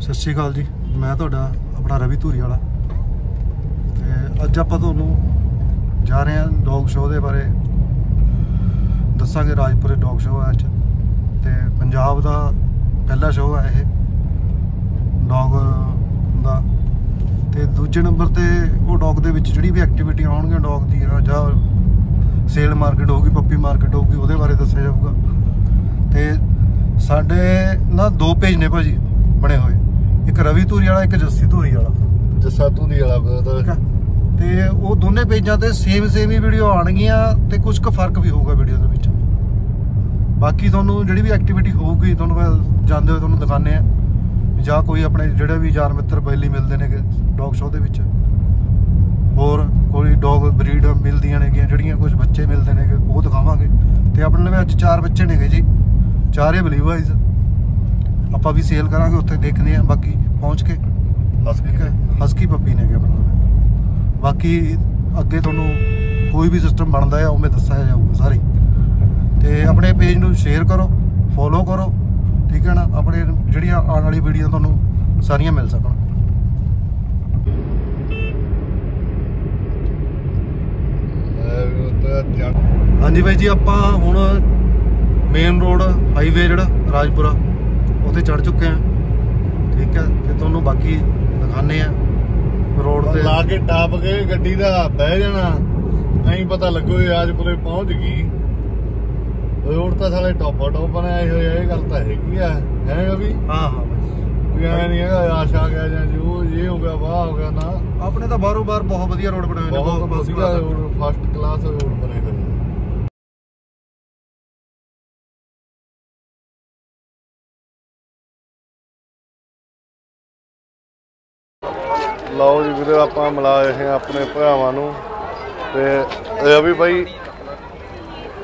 ਸਤਿ ਸ਼੍ਰੀ ਅਕਾਲ ਜੀ। ਮੈਂ ਤੁਹਾਡਾ ਆਪਣਾ ਰਵੀ ਧੂਰੀ ਵਾਲਾ। ਤੇ ਅੱਜ ਆਪਾਂ ਤੁਹਾਨੂੰ ਜਾ ਰਹੇ ਹਾਂ ਡੌਗ ਸ਼ੋਅ ਦੇ ਬਾਰੇ ਦੱਸਾਂਗੇ, ਰਾਜਪੁਰੇ ਡੌਗ ਸ਼ੋਅ ਹੈ ਅੱਜ। ਤੇ ਪੰਜਾਬ ਦਾ ਪਹਿਲਾ ਸ਼ੋਅ ਹੈ ਇਹ ਡੌਗ ਦਾ। ਤੇ ਦੂਜੇ ਨੰਬਰ ਤੇ ਉਹ ਡੌਗ ਦੇ ਵਿੱਚ ਜਿਹੜੀ ਵੀ ਐਕਟੀਵਿਟੀ ਆਉਣਗੀਆਂ ਡੌਗ ਦੀਆਂ, ਜਾਂ ਸੇਲ ਮਾਰਕੀਟ ਹੋਊਗੀ ਪੱਪੀ ਮਾਰਕੀਟ ਹੋਊਗੀ, ਉਹਦੇ ਬਾਰੇ ਦੱਸਿਆ ਜਾਊਗਾ। ਤੇ ਸਾਡੇ ਨਾ ਦੋ ਪੇਜ ਨੇ ਭਾਜੀ ਬਣੇ ਹੋਏ। ਇੱਕ ਰਵੀ ਧੂਰੀ ਵਾਲਾ ਇੱਕ ਜੱਸੀ ਧੂਰੀ ਵਾਲਾ। ਜੱਸਾ ਧੂਰੀ ਵਾਲਾ ਆ? ਤੇ ਉਹ ਦੋਨੇ ਪੇਜਾਂ ਤੇ ਸੇਮ ਸੇਮ ਹੀ ਵੀਡੀਓ ਆਣਗੀਆਂ ਤੇ ਕੁਝ ਕੁ ਫ਼ਰਕ ਵੀ ਹੋਊਗਾ ਵੀਡੀਓ ਦੇ ਵਿੱਚ। ਬਾਕੀ ਤੁਹਾਨੂੰ ਜਿਹੜੀ ਵੀ ਐਕਟੀਵਿਟੀ ਹੋਊਗੀ ਤੁਹਾਨੂੰ ਮੈਂ ਜਾਂਦੇ ਹੋਏ ਤੁਹਾਨੂੰ ਦਿਖਾਣੇ ਆ ਜਾਂ ਕੋਈ ਆਪਣੇ ਜਿਹੜੇ ਵੀ ਯਾਰ ਮਿੱਤਰ ਪਹਿਲੀ ਮਿਲਦੇ ਨੇਗੇ ਡੌਗ ਸ਼ੋਅ ਦੇ ਵਿੱਚ। ਹੋਰ ਕੋਈ ਡੌਗ ਬਰੀਡ ਮਿਲਦੀਆਂ ਨੇਗੀਆਂ ਜਿਹੜੀਆਂ ਕੁਝ ਬੱਚੇ ਮਿਲਦੇ ਨੇਗੇ ਉਹ ਦਿਖਾਵਾਂਗੇ। ਤੇ ਆਪਣੇ ਲਈ ਅੱਜ ਚਾਰ ਬੱਚੇ ਨੇਗੇ ਜੀ ਚਾਰੇ ਬਲੀਵਾਈਜ਼ ਆਪਾਂ ਵੀ ਸੇਲ ਕਰਾਂਗੇ ਉੱਥੇ ਦੇਖਦੇ ਆ ਬਾਕੀ ਪਹੁੰਚ ਕੇ। ਠੀਕ ਹੈ? ਹਸਕੀ ਪੱਪੀ ਨੇਗੇ ਆਪਣੇ ਕੋਲ ਬਾਕੀ ਅੱਗੇ ਤੁਹਾਨੂੰ ਕੋਈ ਵੀ ਸਿਸਟਮ ਬਣਦਾ ਹੈ ਉਵੇਂ ਦੱਸਿਆ ਜਾਊਗਾ ਸਾਰੇ। ਤੇ ਆਪਣੇ ਪੇਜ ਨੂੰ ਸ਼ੇਅਰ ਕਰੋ ਫੋਲੋ ਕਰੋ। ਠੀਕ ਹੈ ਨਾ? ਆਪਣੇ ਜਿਹੜੀਆਂ ਆਉਣ ਵਾਲੀ ਵੀਡੀਓ ਤੁਹਾਨੂੰ ਸਾਰੀਆਂ ਮਿਲ ਸਕਣ। ਹਾਂਜੀ ਬਾਈ ਜੀ ਆਪਾਂ ਹੁਣ ਮੇਨ ਰੋਡ ਹਾਈਵੇ ਜਿਹੜਾ ਰਾਜਪੁਰਾ। ਉੱਥੇ ਚੜ ਚੁੱਕੇ ਆ ਠੀਕ ਹੈ ਤੇ ਤੁਹਾਨੂੰ ਬਾਕੀ ਦਿਖਾਣੇ ਆ ਰੋਡ ਤੇ ਲਾ ਕੇ ਟਾਪ ਕੇ ਗੱਡੀ ਦਾ ਬਹਿ ਜਾਣਾ। ਨਹੀਂ ਪਤਾ ਲੱਗੋ ਇਹ ਆਜਪੁਰੇ ਪਹੁੰਚ ਗਈ। ਰੋਡ ਤਾਂ ਸਾਲੇ ਟੋਪਾ ਟੋਪ ਬਣਾਏ ਹੋਏ ਆ ਇਹ ਗੱਲ ਤਾਂ ਹੈਗੀ ਆ। ਹੈ ਵੀ ਹਾਂ ਹਾਂ ਵੀ ਐ ਨਹੀਂ ਹੈਗਾ ਆਸ਼ਾ ਗਿਆ ਜਾਂ ਜੋ ਇਹ ਹੋ ਗਿਆ ਵਾਹ ਹੋ ਗਿਆ ਨਾ। ਆਪਣੇ ਤਾਂ ਬਾਰੋ ਬਾਰ ਬਹੁਤ ਵਧੀਆ ਰੋਡ ਬਣੇ ਹੋਏ ਨੇ ਬਹੁਤ ਵਧੀਆ ਫਸਟ ਕਲਾਸ ਰੋਡ ਬਣੇ ਲਓ ਜੀ ਵੀਰੇ ਆਪਾਂ ਮਿਲਾ ਰਹੇ ਹਾਂ ਆਪਣੇ ਭਰਾਵਾਂ ਨੂੰ। ਤੇ ਰਵੀ ਬਾਈ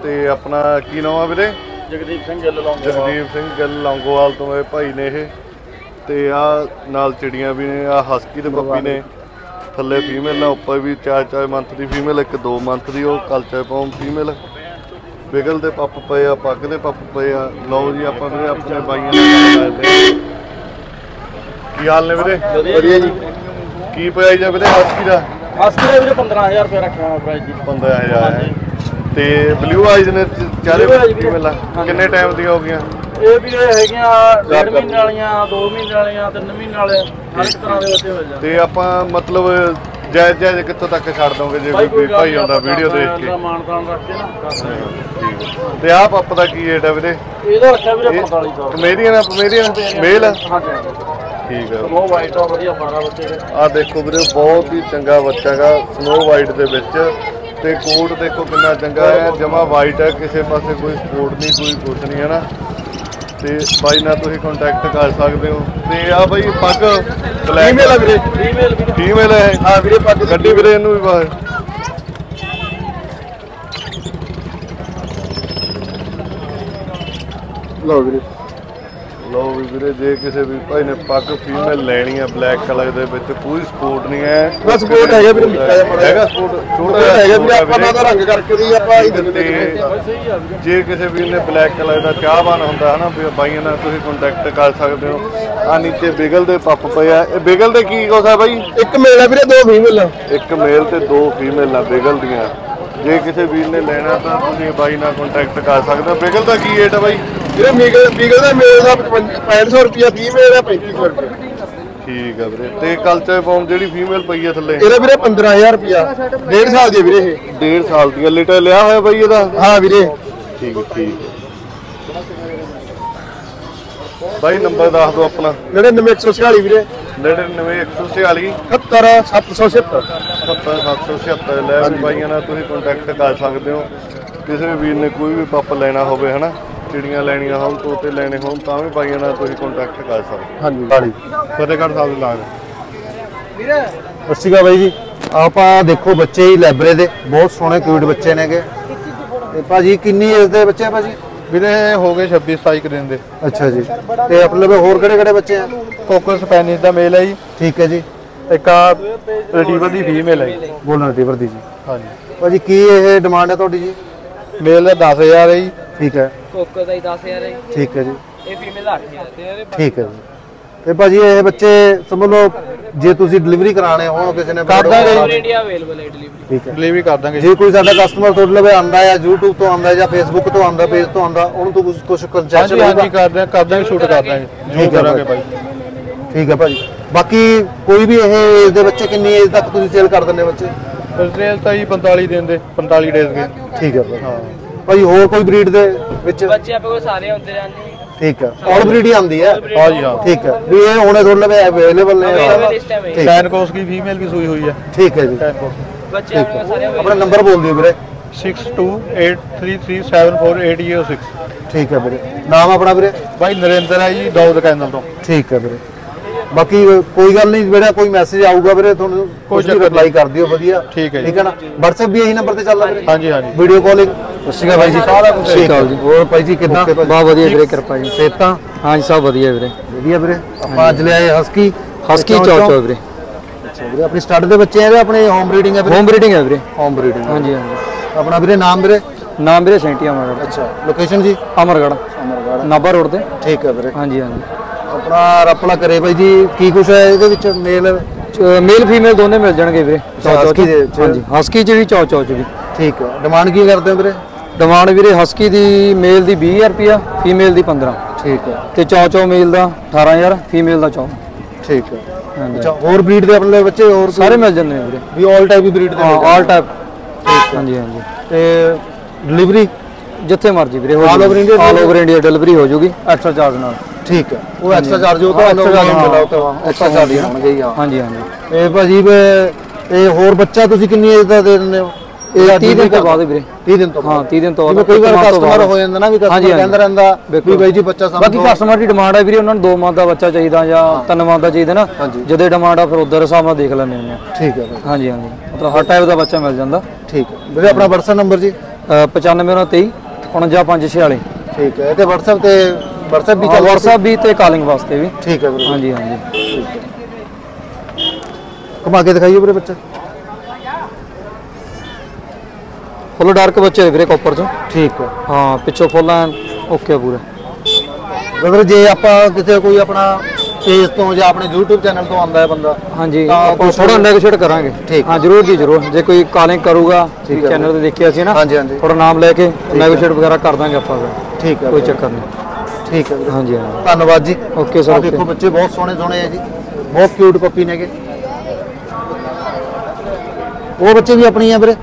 ਤੇ ਆਪਣਾ ਕੀ ਨਾਮ ਆ ਵੀਰੇ? ਜਗਦੀਪ ਸਿੰਘ ਗਿੱਲ ਲਾਉਂਦੇ ਜਗਦੀਪ ਸਿੰਘ ਗਿੱਲ ਲੌਂਗੋਵਾਲ ਤੋਂ ਮੇਰੇ ਭਾਈ ਨੇ ਇਹ। ਤੇ ਆ ਨਾਲ ਚਿੜੀਆਂ ਵੀ ਨੇ ਆ ਹਸਕੀ ਤੇ ਪੱਪੀ ਨੇ। ਥੱਲੇ ਫੀਮੇਲ ਆ ਉੱਪਰ ਵੀ ਚਾਰ ਚਾਰ ਮੰਥ ਦੀ ਫੀਮੇਲ ਇੱਕ 2 ਮੰਥ ਦੀ ਉਹ ਕਲਚਰ ਪੌਮ ਫੀਮੇਲ ਬਿਗਲ ਦੇ ਪੱਪ ਪਏ ਆ ਪੱਗ ਦੇ ਪੱਪ ਪਏ ਆ। ਲਓ ਜੀ ਆਪਾਂ ਵੀਰੇ ਆਪਣੇ ਬਾਈਆਂ ਨਾਲ ਕਰਦੇ। ਕੀ ਹਾਲ ਨੇ ਵੀਰੇ? ਵਧੀਆ ਜੀ। ਕੀ ਪ੍ਰਾਈਸ ਆ ਵੀਰੇ? ਹਸਕੀ ਦਾ? ਹਸਕੀ ਦੇ ਵੀਰੇ 15000 ਰੁਪਏ ਰੱਖਿਆ ਹੋਇਆ ਪ੍ਰਾਈਸ ਜੀ। 15000 ਹੈ। ਤੇ ਬਲੂ ਆਈਜ਼ ਨੇ ਚਾਰੇ ਹਾਂਜੀ। ਕਿੰਨੇ ਟਾਈਮ ਦੀਆਂ ਹੋ ਗਈਆਂ? ਇਹ ਵੀ ਹੈਗੀਆਂ ਡੇਢ ਮਹੀਨੇ ਵਾਲੀਆਂ 2 ਮਹੀਨੇ ਵਾਲੀਆਂ 3 ਮਹੀਨੇ ਵਾਲੇ ਹਰ ਇੱਕ ਤਰ੍ਹਾਂ ਦੇ ਬੱਚੇ ਹੋ ਜਾਂਦੇ। ਤੇ ਆਪਾਂ ਮਤਲਬ ਜਾਇਜ਼ ਜਾਇਜ਼ ਕਿੱਥੋਂ ਤੱਕ ਛੱਡ ਦੋਗੇ ਜੇ ਕੋਈ ਭਾਈ ਆਉਂਦਾ ਵੀਡੀਓ ਦੇਖ ਕੇ। ਮਾਨਤਾਨ ਰੱਖ ਕੇ ਨਾ ਕਰ ਸਕਦੇ ਹਾਂ। ਠੀਕ ਹੈ। ਤੇ ਆਹ ਪੱਪ ਦਾ ਕੀ ਰੇਟ ਹੈ ਵੀਰੇ? ਇਹਦਾ ਰੱਖਿਆ ਵੀਰੇ 4500 ਕਮੇਡੀਅਨ ਆ ਕਮੇਡੀਅਨ ਮੇਲ ਹਾਂਜੀ। ਠੀਕ ਹੈ ਉਹ ਵਾਈਟ ਆ ਵਧੀਆ ਫਾਰਾ ਬੱਚੇ ਦੇ ਆ ਦੇਖੋ ਵੀਰੇ ਬਹੁਤ ਹੀ ਚੰਗਾ ਬੱਚਾ ਹੈਗਾ ਸਨੋ ਵਾਈਟ ਦੇ ਵਿੱਚ। ਤੇ ਕੋਟ ਦੇਖੋ ਕਿੰਨਾ ਚੰਗਾ ਹੈ ਜਮਾ ਵਾਈਟ ਹੈ ਕਿਸੇ ਪਾਸੇ ਕੋਈ ਸਪੋਰਟ ਨਹੀਂ ਕੋਈ ਕੁਛ ਨਹੀਂ ਹੈ ਨਾ ਤੇ ਬਾਈ ਨਾਲ ਤੁਸੀਂ ਕੰਟੈਕਟ ਕਰ ਸਕਦੇ ਹੋ। ਤੇ ਆ ਬਾਈ ਪੱਗ ਬਲੈਕ ਫੀਮੇਲ ਆ ਵੀਰੇ। ਫੀਮੇਲ ਫੀਮੇਲ ਹੈ ਹਾਂ ਵੀਰੇ ਪੱਗ ਗੱਡੀ ਵੀਰੇ ਇਹਨੂੰ ਵੀ ਬਾਹਰ ਲਓ ਵੀਰੇ। ਲੋ ਵੀ ਵੀਰੇ ਜੇ ਕਿਸੇ ਵੀ ਭਾਈ ਨੇ ਪੱਗ ਫੀਮੇਲ ਲੈਣੀ ਹੈ ਬਲੈਕ ਕਲਰ ਦੇ ਵਿੱਚ ਕੋਈ ਸਪੋਰਟ ਨਹੀਂ ਹੈ। ਬਸ support ਹੈਗਾ ਵੀਰੇ, ਨਿੱਕਾ ਜਿਹਾ ਹੈਗਾ ਸਪੋਰਟ ਛੋਟਾ ਹੈਗਾ ਵੀਰੇ ਆਪਾਂ ਨਾ ਤਾਂ ਰੰਗ ਕਰਕੇ ਦੀ ਆਪਾਂ ਹੀ ਦਿੰਦੇ ਆ ਜੇ ਕਿਸੇ ਵੀਰ ਨੇ ਬਲੈਕ ਕਲਰ ਦਾ ਚਾਹਵਾਨ ਹੁੰਦਾ ਹੈ ਨਾ ਵੀ ਬਾਈਆਂ ਨਾਲ ਤੁਸੀਂ ਕੰਟੈਕਟ ਕਰ ਸਕਦੇ ਹੋ। ਆ ਨੀਚੇ ਬਿਗਲ ਦੇ ਪੱਪ ਪਏ ਆ। ਇਹ ਬਿਗਲ ਦੇ ਕੀ ਕੁਛ ਆ ਬਾਈ? ਇੱਕ ਮੇਲ ਆ ਵੀਰੇ ਦੋ ਫੀਮੇਲ ਆ। ਇੱਕ ਮੇਲ ਤੇ ਦੋ ਫੀਮੇਲਾਂ ਬਿਗਲ ਦੀਆਂ। ਜੇ ਕਿਸੇ ਵੀਰ ਨੇ ਲੈਣਾ ਤਾਂ ਤੁਸੀਂ ਬਾਈ ਨਾਲ ਕੰਟੈਕਟ ਕਰ ਸਕਦੇ ਹੋ। ਬਿਗਲ ਦਾ ਕੀ ਰੇਟ ਹੈ ਬਾਈ? ਵੀਰੇ ਮੀਗਲ ਮੀਗਲ ਦਾ ਮੇਲ ਦਾ 6500 ਰੁਪਿਆ ਫੀਮੇਲ ਦਾ 3500 ਰੁਪਿਆ ਠੀਕ ਆ ਵੀਰੇ। ਤੇ ਕਲਚਰ ਫਾਰਮ ਜਿਹੜੀ ਫੀਮੇਲ ਪਈ ਆ ਥੱਲੇ? ਇਹਦਾ ਵੀਰੇ 15000 ਰੁਪਿਆ ਡੇਢ ਸਾਲ ਦੀ ਆ ਵੀਰੇ ਇਹ। ਡੇਢ ਸਾਲ ਦੀ ਲਿਟਰ ਲਿਆ ਹੋਇਆ ਬਾਈ ਇਹਦਾ? ਹਾਂ ਵੀਰੇ। ਠੀਕ ਠੀਕ ਬਾਈ ਨੰਬਰ ਦੱਸ ਦਿਓ ਆਪਣਾ। 99146 ਵੀਰੇ। 99146 70777 70777 ਲੈ ਵੀ ਬਾਈਆਂ ਨਾਲ ਤੁਸੀਂ ਕੰਟੈਕਟ ਕਰ ਸਕਦੇ ਹੋ। ਕਿਸੇ ਵੀ ਵੀਰ ਨੇ ਕੋਈ ਵੀ ਪੱਪ ਲੈਣਾ ਹੋਵੇ ਹਨਾ? ਚਿੜੀਆਂ ਲੈਣੀਆਂ ਹੋਣ ਤੋਤੇ ਲੈਣੇ ਹੋਣ ਤਾਂ ਵੀ ਬਾਈਆਂ ਨਾਲ ਤੁਸੀਂ ਕੰਟੈਕਟ ਕਰ ਸਕਦੇ ਹਾਂਜੀ ਹੋ ਫਤਿਹਗੜ੍ਹ ਸਾਹਿਬ ਦੇ ਲਾਗ। ਸ਼੍ਰੀ ਅਕਾਲ ਬਾਈ ਜੀ। ਆਪਾਂ ਦੇਖੋ ਬੱਚੇ ਹੀ ਲੈਬਰੇ ਦੇ। ਬਹੁਤ ਸੋਹਣੇ ਕਿਊਟ ਬੱਚੇ ਨੇਗੇ। ਤੇ ਭਾਜੀ ਕਿੰਨੀ ਏਜ ਦੇ ਬੱਚੇ ਆ ਭਾਜੀ? ਵੀਰੇ ਹੋ ਗਏ 26 27 ਦਿਨ ਦੇ। ਅੱਛਾ ਜੀ। ਤੇ ਆਪਣੇ ਲਵੇ ਹੋਰ ਕਿਹੜੇ ਕਿਹੜੇ ਬੱਚੇ ਆ? ਕੋਕਰ ਸਪੈਨਿਸ਼ ਦਾ ਮੇਲ ਹੈ ਜੀ। ਠੀਕ ਹੈ ਜੀ। ਇੱਕ ਆ ਰੈਡੀਵਰ ਦੀ ਫੀਮੇਲ ਹੈ ਜੀ। ਗੋਲਡਨ ਰਿਟਰੀਵਰ ਦੀ ਜੀ। ਹਾਂਜੀ। ਭਾਜੀ ਕੀ ਇਹ ਡਿਮਾਂਡ ਹੈ ਤੁਹਾਡੀ ਜੀ? ਮੇਲ ਦਾ 10000 ਹੈ ਜੀ। ਠੀਕ ਹੈ। ਕੋਕੋ ਦਾ ਹੀ 10000 ਹੈ ਠੀਕ ਹੈ ਜੀ। ਇਹ ਫੀਮੇਲ ਦਾ 8000 ਤੇ ਇਹਦੇ ਠੀਕ ਹੈ ਜੀ। ਤੇ ਭਾਜੀ ਇਹ ਬੱਚੇ ਸਮਝ ਲਓ ਜੇ ਤੁਸੀਂ ਡਿਲੀਵਰੀ ਕਰਾਣੇ ਹੋਣ ਕਿਸੇ ਨੇ ਕਰ ਦਾਂਗੇ। ਜੀ। ਆਲ ਇੰਡੀਆ ਅਵੇਲੇਬਲ ਹੈ ਡਿਲੀਵਰੀ ਠੀਕ ਹੈ। ਡਿਲੀਵਰੀ ਕਰ ਦਾਂਗੇ ਜੇ ਕੋਈ ਸਾਡਾ ਕਸਟਮਰ ਤੁਹਾਡੇ ਲਵੇ ਆਂਦਾ ਹੈ YouTube ਤੋਂ ਆਂਦਾ ਹੈ ਜਾਂ Facebook ਤੋਂ ਆਂਦਾ ਪੇਜ ਤੋਂ ਆਂਦਾ ਉਹਨੂੰ ਤੋਂ ਕੁਝ ਕੁਝ ਕੰਸੈਸ਼ਨ ਹਾਂਜੀ ਹਾਂਜੀ ਕਰ ਦਾਂਗੇ ਕਰ ਦਾਂਗੇ ਸ਼ੂਟ ਕਰ ਦਾਂਗੇ ਜੋ ਠੀਕ ਹੈ ਕਰਾਂਗੇ ਭਾਈ। ਭਾਈ ਠੀਕ ਹੈ ਭਾਜੀ। ਬਾਕੀ ਕੋਈ ਵੀ ਇਹ ਏਜ ਦੇ ਬੱਚੇ ਕਿੰਨੀ ਏਜ ਤੱਕ ਤੁਸੀਂ ਸੇਲ ਕਰ ਦਿੰਦੇ ਹੋ ਬੱਚੇ? ਰੇਲ ਤਾਂ ਜੀ 45 ਦਿਨ ਦੇ 45 ਡੇਜ਼ ਦੇ। ਠੀਕ ਹੈ ਭਾਜੀ ਭਾਜੀ ਹੋਰ ਕੋਈ ਬਰੀਡ ਦੇ ਵਿੱਚ? ਬੱਚੇ ਆਪਣੇ ਕੋਲ ਸਾਰੇ ਹੁੰਦੇ ਰਹਿੰਦੇ ਠੀਕ ਹੈ। ਆਲ ਬਰੀਡ ਹੀ ਆਂਦੀ ਹੈ? ਹਾਂ ਜੀ ਹਾਂ ਠੀਕ ਹੈ। ਵੀ ਇਹ ਹੁਣੇ ਤੁਹਾਡੇ ਲਵੇ ਅਵੇਲੇਬਲ ਨੇ। ਹੈ। ਹੈ। ਟੈਨਕੋਸ ਦੀ ਫੀਮੇਲ ਵੀ ਸੂਈ ਹੋਈ ਹੈ। ਠੀਕ ਹੈ ਜੀ। ਬੱਚੇ ਸਾਰੇ ਆਪਣਾ ਨੰਬਰ ਬੋਲ ਦਿਓ ਵੀਰੇ। 6283374806 ਠੀਕ ਹੈ ਵੀਰੇ। ਨਾਮ ਆਪਣਾ ਵੀਰੇ? ਭਾਈ ਨਰਿੰਦਰ ਹੈ ਜੀ ਦੌਦ ਕੈਨਲ ਤੋਂ। ਠੀਕ ਹੈ ਵੀਰੇ। ਬਾਕੀ ਕੋਈ ਗੱਲ ਨਹੀਂ ਜਿਹੜਾ ਕੋਈ ਮੈਸੇਜ ਆਊਗਾ ਵੀਰੇ ਤੁਹਾਨੂੰ ਕੋਈ ਰਿਪਲਾਈ ਕਰ ਦਿਓ ਵਧੀਆ। ਠੀਕ ਹੈ ਜੀ। ਠੀਕ ਹੈ ਨਾ? WhatsApp ਵੀ ਇਹੀ ਨੰਬਰ ਤੇ ਚੱਲਦਾ ਵੀਰੇ। ਹਾਂਜੀ ਹਾਂਜੀ। ਵੀਡੀਓ ਕਾਲਿੰਗ ਅਕਾਲ ਬਾਈ ਜੀ। ਸਾਰਾ ਸਤਿ ਸ਼੍ਰੀ ਅਕਾਲ ਜੀ। ਹੋਰ ਭਾਈ ਜੀ ਕਿੱਦਾਂ? ਬਹੁਤ ਵਧੀਆ ਵੀਰੇ ਕਿਰਪਾ ਜੀ। ਸੇਤਾਂ ਹਾਂਜੀ ਸਭ ਵਧੀਆ ਵੀਰੇ। ਵਧੀਆ ਵੀਰੇ। ਆਪਾਂ ਅੱਜ ਲਿਆਏ ਹਸਕੀ ਹਸਕੀ ਚੌਚੋ ਵੀਰੇ। ਅੱਛਾ ਵੀਰੇ ਆਪਣੀ ਸਟੱਡ ਦੇ ਬੱਚੇ ਆ ਆਪਣੇ ਹੋਮ ਬਰੀਡਿੰਗ ਹੈ ਵੀਰੇ? ਹੋਮ ਬਰੀਡਿੰਗ ਹੈ ਵੀਰੇ। ਹੋਮ ਬਰੀਡਿੰਗ ਹਾਂਜੀ ਹਾਂਜੀ। ਆਪਣਾ ਵੀਰੇ ਨਾਮ ਵੀਰੇ? ਨਾਮ ਵੀਰੇ ਸੈਂਟੀ ਅਮਰਗੜ ਅੱਛਾ ਲੋਕੇਸ਼ਨ ਜੀ? ਅਮਰਗੜ ਅਮਰਗੜ੍ਹ। ਨਾਭਾ ਰੋਡ ਤੇ। ਠੀਕ ਹੈ ਵੀਰੇ। ਹਾਂਜੀ ਹਾਂਜੀ। ਆਪਣਾ ਰਪਲਾ ਕਰੇ ਬਾਈ ਜੀ ਕੀ ਕੁਛ ਹੈ ਇਹਦੇ ਵਿੱਚ? ਮੇਲ ਮੇਲ ਫੀਮੇਲ ਦੋਨੇ ਮਿਲ ਜਾਣਗੇ ਵੀਰੇ। husky ਦੇ ਚ ਵਿੱਚ? ਹਾਂਜੀ ਹਸਕੀ ਚ ਵੀ ਚੌਚੋ ਚ ਵੀ। ਠੀਕ ਹੈ। ਡਿਮਾਂਡ ਕੀ ਕਰਦੇ ਹੋ ਵੀਰੇ? ਡਿਮਾਂਡ ਵੀਰੇ ਹਸਕੀ ਦੀ ਮੇਲ ਦੀ 20000 ਰੁਪਿਆ ਫੀਮੇਲ ਦੀ 15 ਠੀਕ ਹੈ। ਤੇ ਚੌਚੋ ਮੇਲ ਦਾ 18000 ਫੀਮੇਲ ਦਾ 14 ਠੀਕ ਹੈ। ਅੱਛਾ ਹੋਰ ਬਰੀਡ ਦੇ ਆਪਣੇ ਬੱਚੇ ਹੋਰ ਕੋਈ? ਸਾਰੇ ਮਿਲ ਜਾਂਦੇ ਨੇ ਵੀਰੇ। ਵੀ ਆਲ ਟਾਈਪ ਬਰੀਡ ਦੇ ਹਾਂ ਆਲ ਟਾਈਪ ਹਾਂਜੀ ਹਾਂਜੀ। ਤੇ ਡਿਲੀਵਰੀ ਜਿੱਥੇ ਮਰਜ਼ੀ ਵੀਰੇ All over India all over India delivery ਹੋ ਜੂਗੀ। ਐਕਸਟਰਾ ਚਾਰਜ ਨਾਲ। ਠੀਕ ਹੈ। ਉਹ ਐਕਸਟਰਾ ਚਾਰਜ ਉਹ ਤਾਂ ਹਾਂ, ਤਾਂ ਐਕਸਟਰਾ ਚਾਰਜ ਹੋਣਗੇ ਹੀ ਹਾਂ। ਹਾਂਜੀ ਹਾਂਜੀ। ਇਹ ਭਾਜੀ ਇਹ ਹੋਰ ਬੱਚਾ ਤੁਸੀਂ ਕਿੰਨੀ ਏਜ ਦਾ ਦੇ ਦਿੰਦੇ ਹੋ? ਇਹ 30 ਦਿਨ ਤੋਂ ਬਾਅਦ ਵੀਰੇ। 30 ਦਿਨ ਤੋਂ ਹਾਂ 30 ਦਿਨ ਤੋਂ ਬਾਅਦ ਕਈ ਵਾਰ ਕਸਟਮਰ। ਹੋ ਜਾਂਦਾ ਨਾ ਵੀ ਕਸਟਮਰ। ਕਹਿੰਦਾ ਰਹਿੰਦਾ ਵੀ। ਬਾਈ ਜੀ ਬੱਚਾ ਸਾਨੂੰ ਬਾਕੀ। ਕਸਟਮਰ ਦੀ ਡਿਮਾਂਡ ਹੈ ਵੀਰੇ ਉਹਨਾਂ ਨੂੰ 2 ਮੰਥ ਦਾ ਬੱਚਾ ਚਾਹੀਦਾ ਜਾਂ 3 ਮੰਥ ਦਾ ਚਾਹੀਦਾ ਨਾ। ਜਿਹਦੇ ਡਿਮਾਂਡ ਆ ਫਿਰ ਉਧਰ ਹਿਸਾਬ ਨਾਲ ਦੇਖ ਲੈਂਦੇ ਆ। ਠੀਕ ਹੈ ਹਾਂਜੀ ਹਾਂਜੀ। ਮਤਲਬ ਹਰ ਟਾਈਪ ਦਾ ਬੱਚਾ ਮਿਲ ਜਾਂਦਾ। ਠੀਕ ਹੈ। ਵੀਰੇ ਆਪਣਾ WhatsApp ਨੰਬਰ ਜੀ? 9523 49546 ਠੀਕ ਹੈ। ਤੇ WhatsApp ਤੇ WhatsApp ਵੀ ਚੱਲਦਾ WhatsApp ਵੀ ਤੇ ਕਾਲਿੰਗ ਵਾਸਤੇ ਵੀ। ਠੀਕ ਹੈ ਵੀਰੇ। ਹਾਂਜੀ ਹਾਂਜੀ। ਘੁਮਾ ਕੇ ਦਿਖਾਈਓ ਵੀਰੇ ਬੱਚਾ। ਫੁੱਲ ਡਾਰਕ ਬੱਚੇ ਨੇ ਵੀਰੇ ਕਾਪਰ ਚ। ਠੀਕ ਹੈ। ਹਾਂ ਪਿੱਛੋਂ ਫੁੱਲ ਓਕੇ ਪੂਰਾ। ਅਗਰ ਜੇ ਆਪਾਂ ਕਿਸੇ ਕੋਈ ਆਪਣਾ ਪੇਜ ਤੋਂ ਜਾਂ ਆਪਣੇ YouTube ਚੈਨਲ ਤੋਂ ਆਉਂਦਾ ਹੈ ਬੰਦਾ ਹਾਂਜੀ ਆਪਾਂ ਥੋੜਾ ਨੈਗੋਸ਼ੀਏਟ ਕਰਾਂਗੇ। ਠੀਕ। ਹਾਂ। ਜਰੂਰ ਜੀ ਜਰੂਰ। ਜੇ ਕੋਈ ਕਾਲਿੰਗ ਕਰੂਗਾ। ਚੈਨਲ ਤੇ ਦੇਖਿਆ ਸੀ ਨਾ ਹਾਂਜੀ, ਹਾਂਜੀ। ਥੋੜਾ ਨਾਮ ਲੈ ਕੇ ਨੈਗੋਸ਼ੀਏਟ ਵਗੈਰਾ ਕਰ ਦਾਂਗੇ ਆਪਾਂ ਫਿਰ। ਠੀਕ ਹੈ ਕੋਈ ਵੀਰੇ, ਚੱਕਰ ਨਹੀਂ। ਠੀਕ ਹੈ ਵੀਰੇ। ਹਾਂਜੀ ਹਾਂਜੀ। ਧੰਨਵਾਦ ਜੀ। ਓਕੇ ਸਰ ਦੇਖੋ ਬੱਚੇ ਬਹੁਤ ਸੋਹਣੇ ਸੋਹਣੇ ਆ ਜੀ। ਬਹੁਤ ਕਿਊਟ ਪੱਪੀ ਨੇਗੇ ਉਹ ਬੱਚੇ ਵੀ ਆਪਣੀ ਆ ਵੀਰੇ?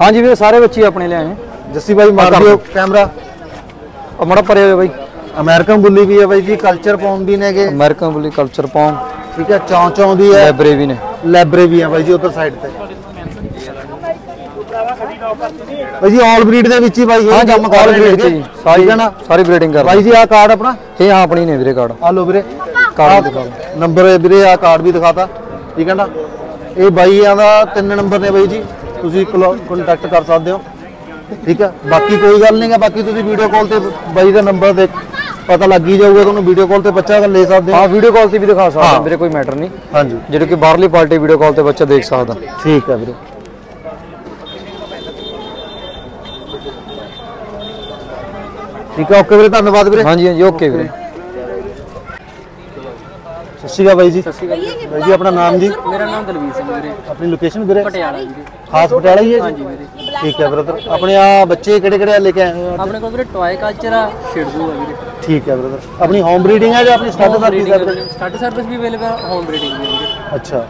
ਹਾਂਜੀ ਵੀਰੇ ਸਾਰੇ ਬੱਚੇ ਆਪਣੇ ਲਿਆਏ ਨੇ। ਜੱਸੀ ਬਾਈ ਮਾਰ ਦਿਓ। ਕੈਮਰਾ ਆ ਮੜਾ ਪਰੇ ਹੋਏ ਬਾਈ। ਅਮਰੀਕਨ ਬੁੱਲੀ ਵੀ ਹੈ ਬਾਈ ਜੀ ਕਲਚਰ ਪੌਮ ਵੀ ਨੇਗੇ ਅਮਰੀਕਨ ਬੁਲੀ ਕਲਚਰ ਪੌਂਗ ਠੀਕ ਹੈ ਚੌਂ ਚੌਂ ਵੀ ਹੈ ਲਾਇਬ੍ਰੇਰੀ ਨੇ। ਲੈਬਰੇ ਵੀ ਹੈ ਬਾਈ ਜੀ ਉਧਰ ਸਾਈਡ ਤੇ। ਬਾਈ ਜੀ ਆਲ ਬਰੀਡ ਦੇ ਵਿੱਚ ਹੀ ਬਾਈ ਇਹ ਕੰਮ ਕਰ ਰਹੇ ਨੇ ਜੀ ਸਾਰੀ ਨਾ? ਸਾਰੀ ਬਰੀਡਿੰਗ ਕਰਦੇ ਬਾਈ ਜੀ ਆਹ ਕਾਰਡ ਆਪਣਾ? ਇਹ ਹਾਂ ਆਪਣੀ ਨੇ ਵੀਰੇ ਕਾਰਡ ਆ ਲਓ ਵੀਰੇ। ਕਾਰਡ ਦਿਖਾ। ਨੰਬਰ ਵੀਰੇ ਆ ਕਾਰਡ ਵੀ ਦਿਖਾਤਾ। ਠੀਕ ਹੈ ਨਾ? ਇਹ ਬਾਈਆਂ ਦਾ ਤਿੰਨ ਨੰਬਰ ਨੇ ਬਾਈ ਜੀ। ਤੁਸੀਂ ਕੰਟੈਕਟ ਕਰ ਸਕਦੇ ਹੋ। ਠੀਕ ਹੈ? ਬਾਕੀ ਕੋਈ ਗੱਲ ਨਹੀਂ ਹੈ ਬਾਕੀ ਤੁਸੀਂ ਵੀਡੀਓ ਕਾਲ ਤੇ ਬਾਈ ਦਾ ਨੰਬਰ ਦੇ ਪਤਾ ਲੱਗ ਹੀ ਜਾਊਗਾ ਤੁਹਾਨੂੰ ਵੀਡੀਓ ਕਾਲ ਤੇ ਬੱਚਾ ਲੈ ਸਕਦੇ ਹੋ। ਵੀਡੀਓ ਕਾਲ ਤੇ ਵੀ ਦਿਖਾ ਸਕਦਾ ਹਾਂ। ਵੀਰੇ ਕੋਈ ਮੈਟਰ ਨਹੀਂ। ਹਾਂਜੀ। ਜਿਹੜੇ ਕਿ ਬਾਹਰਲੀ ਪਾਰਟੀ ਵੀਡੀਓ ਕਾਲ ਤੇ ਬੱਚਾ ਦੇਖ ਸਕਦਾ। ਠੀਕ ਹੈ ਵੀਰੇ। ਠੀਕ ਹੈ ਓਕੇ ਵੀਰੇ ਧੰਨਵਾਦ ਵੀਰੇ। ਹਾਂਜੀ ਹਾਂਜੀ ਓਕੇ ਵੀਰੇ। ਸਤਿ ਸ਼੍ਰੀ ਅਕਾਲ ਬਾਈ ਜੀ। ਬਾਈ ਜੀ ਆਪਣਾ ਨਾਮ ਜੀ? ਮੇਰਾ ਨਾਮ ਦਲਵੀਰ ਸਿੰਘ ਵੀਰੇ। ਆਪਣੀ ਲੋਕੇਸ਼ਨ ਵੀਰੇ? ਪਟਿਆਲਾ ਵੀਰੇ ਖਾਸ ਪਟਿਆਲਾ ਹੀ ਹੈ ਜੀ? ਹਾਂਜੀ ਵੀਰੇ। ਠੀਕ ਹੈ ਬ੍ਰਦਰ ਆਪਣੇ ਆ ਬੱਚੇ ਕਿਹੜੇ ਕਿਹੜੇ ਲੈ ਕੇ ਆਏ ਹੋ ਆਪਣੇ ਕੋਲ ਵੀਰੇ ਟੌਏ ਕਲਚਰ ਆ ਸ਼ਿਡਜ਼ੂ ਆ ਵੀਰੇ। ਠੀਕ ਹੈ ਬ੍ਰਦਰ ਆਪਣੀ ਹੋਮ ਬਰੀਡਿੰਗ ਹੈ ਜਾਂ ਆਪਣੀ ਸਟਾਰਟ ਸਰਵਿਸ ਹੈ ਸਟਾਰਟ ਸਰਵਿਸ ਵੀ ਅਵੇਲੇਬਲ ਹੋਮ ਬਰੀਡਿੰਗ ਵੀ ਵੀਰੇ। ਅੱਛਾ।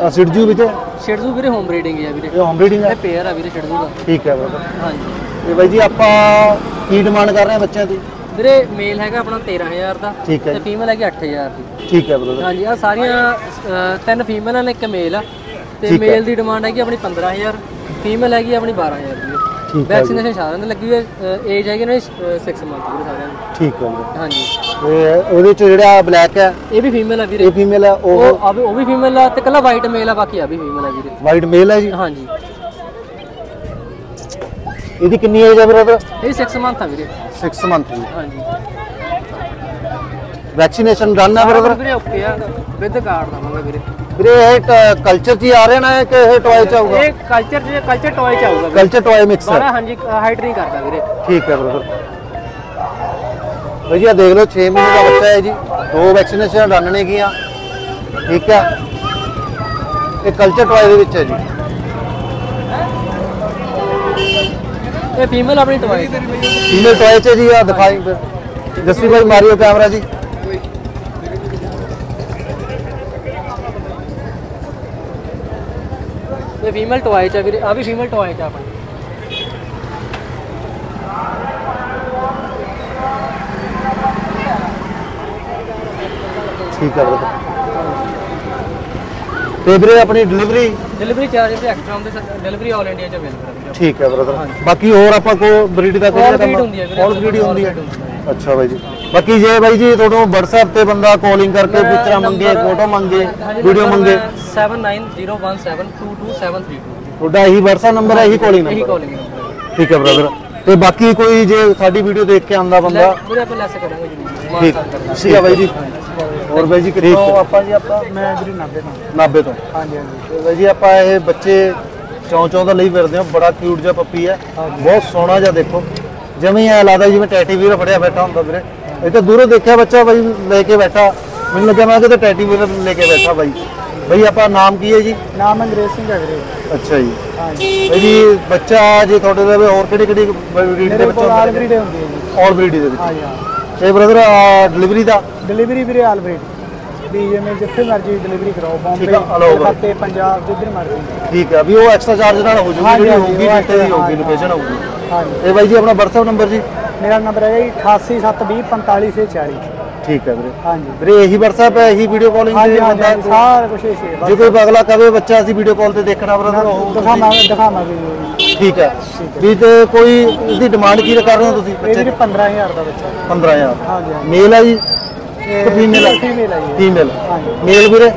ਆ ਸਿਡਜੂ ਵਿੱਚ ਇਹ ਸ਼ਿਡਜ਼ੂ ਵੀਰੇ ਹੋਮ ਬਰੀਡਿੰਗ ਆ ਵੀਰੇ। ਹੋਮ ਬਰੀਡਿੰਗ ਹੈ ਇਹ ਪੇਅਰ ਆ ਵੀਰੇ ਸ਼ਿਡਜ਼ੂ ਦਾ। ਠੀਕ ਹੈ ਬ੍ਰਦਰ ਹਾਂਜੀ। ਤੇ ਬਾਈ ਜੀ ਆਪਾਂ ਕੀ ਡਿਮਾਂਡ ਕਰ ਰਹੇ ਹਾਂ ਬੱਚਿਆਂ ਦੀ? ਵੀਰੇ ਮੇਲ ਹੈਗਾ ਆਪਣਾ 13000 ਦਾ ਠੀਕ ਹੈ ਤੇ ਫੀਮੇਲ ਹੈਗੀ 8000 ਦੀ। ਠੀਕ ਹੈ ਬ੍ਰਦਰ ਹਾਂਜੀ ਆ ਸਾਰੀਆਂ ਤਿੰਨ ਫੀਮੇਲਾਂ ਨੇ ਇੱਕ ਮੇਲ ਆ। ਤੇ। ਮੇਲ ਦੀ ਡਿਮਾਂਡ ਹੈਗੀ ਆਪਣੀ 15000 ਫੀਮੇਲ ਹੈਗੀ ਆਪਣੀ 12000 ਦੀ। ਠੀਕ ਹੈ ਵੈਕਸੀਨੇਸ਼ਨ ਸਾਰਿਆਂ ਦੀ ਲੱਗੀ ਹੋਈ ਹੈ ਏਜ ਹੈਗੀ ਨਾ 6 ਮੰਥ ਵੀਰੇ ਸਾਰਿਆਂ ਦੀ। ਠੀਕ ਹੈ ਹਾਂਜੀ। ਤੇ ਉਹਦੇ ਚ ਜਿਹੜਾ ਬਲੈਕ ਹੈ? ਇਹ ਵੀ ਫੀਮੇਲ ਆ ਵੀਰੇ। ਇਹ ਫੀਮੇਲ ਹੈ ਉਹ ਉਹ ਆ ਵੀ ਫੀਮੇਲ ਆ ਤੇ ਕੱਲਾ ਵਾਈਟ ਮੇਲ ਆ ਬਾਕੀ ਆ ਵੀ ਫੀਮੇਲ ਆ ਵੀਰੇ। ਵਾਈਟ ਮੇਲ ਹੈ ਜੀ? ਹਾਂਜੀ। ਇਹਦੀ ਕਿੰਨੀ ਏਜ ਹੈ ਬ੍ਰਦਰ ਇਹ 6 ਮੰਥ ਆ ਵੀਰੇ। 6 ਮੰਥ ਦੀ। ਹਾਂਜੀ। ਵੈਕਸੀਨੇਸ਼ਨ ਡਨ ਹੈ ਬ੍ਰਦਰ ਵੀਰੇ ਓਕੇ ਆ। ਵਿਦ ਕਾਰਡ ਦਵਾਂਗੇ ਵੀਰੇ। ਵੀਰੇ ਇਹ ਕਲਚਰ ਚ ਆ ਰਿਹਾ ਨਾ ਕਿ ਇਹ ਟੌਏ ਚ ਆਊਗਾ? ਇਹ ਕਲਚਰ ਜੇ ਕਲਚਰ ਟੌਏ ਚ ਆਊਗਾ ਕਲਚਰ ਟੌਏ ਮਿਕਸ ਹੈ ਹਾਂਜੀ ਹਾਈਟ ਨਹੀਂ ਕਰਦਾ ਵੀਰੇ। ਠੀਕ ਹੈ ਬ੍ਰਦਰ ਭਾਈ ਜੀ ਆ ਦੇਖ ਲਓ 6 ਮਹੀਨੇ ਦਾ ਬੱਚਾ ਹੈ ਜੀ। ਦੋ ਵੈਕਸੀਨੇਸ਼ਨ ਰਨ ਨੇ ਗੀਆਂ ਠੀਕ ਹੈ ਇਹ ਕਲਚਰ ਟੋਏ ਦੇ ਵਿੱਚ ਹੈ ਜੀ। ਇਹ ਫੀਮੇਲ ਆਪਣੀ ਟਵਾਈ ਫੀਮੇਲ ਟੋਏ ਚ ਜੀ ਆ ਦਿਖਾਈ। ਫਿਰ ਜੱਸੀ ਭਾਈ ਮਾਰਿਓ ਕੈਮਰਾ ਜੀ। ਇਹ ਫੀਮੇਲ ਟਵਾਈ ਚ ਵੀਰੇ ਆ ਵੀ ਫੀਮੇਲ ਟਵਾਈ ਚ ਆ ਆਪਣੀ। ਠੀਕ ਹੈ ਬ੍ਰਦਰ। ਤੇ ਵੀਰੇ ਆਪਣੀ ਡਿਲੀਵਰੀ ਡਿਲੀਵਰੀ ਚਾਰਜ ਤੇ ਐਕਸਟਰਾ ਹੁੰਦੇ ਡਿਲੀਵਰੀ ਆਲ ਇੰਡੀਆ ਚ ਅਵੇਲੇਬਲ ਠੀਕ ਹੈ ਬ੍ਰਦਰ ਬਾਕੀ ਹੋਰ ਆਪਾਂ ਕੋ ਬਰੀਡ ਦਾ All breed ਹੁੰਦੀ ਹੈ ਵੀਰੇ। ਆਲ ਬਰੀਡ All ਹੁੰਦੀ ਹੈ breed ਹੁੰਦੀ ਅੱਛਾ ਬਾਈ ਜੀ ਬਾਕੀ ਜੇ ਬਾਈ ਜੀ ਤੁਹਾਨੂੰ WhatsApp ਤੇ ਬੰਦਾ ਕਾਲਿੰਗ ਕਰਕੇ ਪਿਕਚਰਾਂ ਮੰਗੇ ਫੋਟੋ ਮੰਗੇ ਵੀਡੀਓ ਮੰਗੇ 7901722732 ਤੁਹਾਡਾ ਇਹੀ WhatsApp ਨੰਬਰ ਹੈ ਇਹੀ ਕਾਲਿੰਗ ਇਹੀ ਨੰਬਰ ਕਾਲਿੰਗ ਨੰਬਰ ਠੀਕ ਹੈ ਬ੍ਰਦਰ ਤੇ ਬਾਕੀ ਕੋਈ ਜੇ ਸਾਡੀ ਵੀਡੀਓ ਦੇਖ ਕੇ ਆਂਦਾ ਬੰਦਾ ਵੀਰੇ ਆਪਾਂ ਲੈਸ ਕਰਾਂਗੇ ਜੀ ਠੀਕ। ਠੀਕ ਹੈ ਬਾਈ ਜੀ। ਹੋਰ ਬਾਈ ਜੀ ਕਿੱਥੋਂ ਆਪਾਂ ਜੀ ਆਪਾਂ ਮੈਂ ਵੀਰੇ 90 ਨਾਲ 90 ਤੋਂ। ਹਾਂਜੀ ਹਾਂਜੀ। ਤੇ ਬਾਈ ਜੀ ਆਪਾਂ ਇਹ ਬੱਚੇ ਚੌਂ ਚੌਂ ਦਾ ਲਈ ਫਿਰਦੇ ਹਾਂ ਬੜਾ ਕਿਊਟ ਜਿਹਾ ਪੱਪੀ ਹੈ। ਬਹੁਤ ਸੋਹਣਾ ਜਿਹਾ ਦੇਖੋ। ਜਿਵੇਂ ਐ ਲੱਗਦਾ ਜਿਵੇਂ ਟੈਟੀ ਵੀਰ ਫੜਿਆ ਬੈਠਾ ਹੁੰਦਾ ਵੀਰੇ। ਇਹ ਤਾਂ ਦੂਰੋਂ ਦੇਖਿਆ ਬੱਚਾ ਬਾਈ ਲੈ ਕੇ ਬੈਠਾ। ਮੈਨੂੰ ਲੱਗਿਆ ਮੈਂ ਕਿਤੇ ਟੈਟੀ ਵੀਰ ਲੈ ਕੇ ਬੈਠਾ ਬਾਈ। ਬਾਈ ਆਪਾਂ ਨਾਮ ਕੀ ਹੈ ਜੀ? ਨਾਮ ਅੰਗਰੇਜ਼ ਸਿੰਘ ਹੈ ਵੀਰੇ। ਅੱਛਾ ਜੀ। ਬਾਈ ਜੀ ਬੱਚਾ ਜੀ ਤੁਹਾਡੇ ਦੇ ਹੋਰ ਕਿਹੜੀ ਕਿਹੜੀ ਬਰੀਡ ਦੇ ਬੱਚੇ ਕੋਲ ਆਲ ਬਰੀਡ ਹੁੰਦੀ ਹੈ ਜੀ। ਆਲ ਬਰੀਡ ਦੇ ਵਿੱਚ। ਹਾਂਜੀ ਹਾਂ। ਤੇ ਬ੍ਰਦਰ ਡਿਲੀਵਰੀ ਦਾ? ਡਿਲੀਵਰੀ ਵੀਰੇ ਆਲ ਬਰੀਡ ਵੀ ਜਿਵੇਂ ਜਿੱਥੇ ਮਰਜ਼ੀ ਡਿਲੀਵਰੀ ਕਰਾਓ ਬੰਬੇ। ਕਲਕੱਤੇ ਪੰਜਾਬ ਜਿੱਧਰ ਮਰਜ਼ੀ। ਠੀਕ ਹੈ ਵੀ ਉਹ ਐਕਸਟਰਾ ਚਾਰਜ ਨਾਲ ਹੋ ਜੂਗੀ ਜਿਹੜੀ ਹੋਊਗੀ ਜਿੱਥੇ ਦੀ ਹੋਊਗੀ ਲੋਕੇਸ਼ਨ ਹੋਊਗੀ। ਹਾਂਜੀ। ਤੇ ਬਾਈ ਜੀ ਆਪਣਾ WhatsApp ਨੰਬਰ ਜੀ? ਮੇਰਾ ਨੰਬਰ ਹੈਗਾ ਜੀ 8872045640 ਠੀਕ ਹੈ ਵੀਰੇ। ਹਾਂਜੀ। ਵੀਰੇ ਇਹੀ WhatsApp ਹੈ ਇਹੀ ਵੀਡੀਓ ਕਾਲਿੰਗ ਬੰਦਾ ਹਾਂਜੀ, ਸਾਰਾ ਕੁਝ ਇਸੇ ਹੈ ਜੇ ਕੋਈ ਅਗਲਾ ਕਵੇ ਬੱਚਾ ਅਸੀਂ ਵੀਡੀਓ ਕਾਲ ਤੇ ਦੇਖਣਾ ਬ੍ਰਦਰ ਉਹ ਦਿਖਾਵਾਂਗੇ ਦਿਖਾਵਾਂਗੇ ਠੀਕ ਹੈ। ਵੀ ਤੇ ਕੋਈ ਇਹਦੀ ਡਿਮਾਂਡ ਕੀ ਕਰ ਰਹੇ ਹੋ ਤੁਸੀਂ ਇਹ ਬੱਚੇ? ਵੀਰੇ 15000 ਦਾ ਬੱਚਾ। 15000 ਹਾਂਜੀ ਹਾਂਜੀ। ਮੇਲ ਹੈ ਜੀ? ਹੈ? ਫੀਮੇਲ ਹੈ ਜੀ ਫੀਮੇਲ ਹਾਂਜੀ। ਮੇਲ ਵੀਰੇ?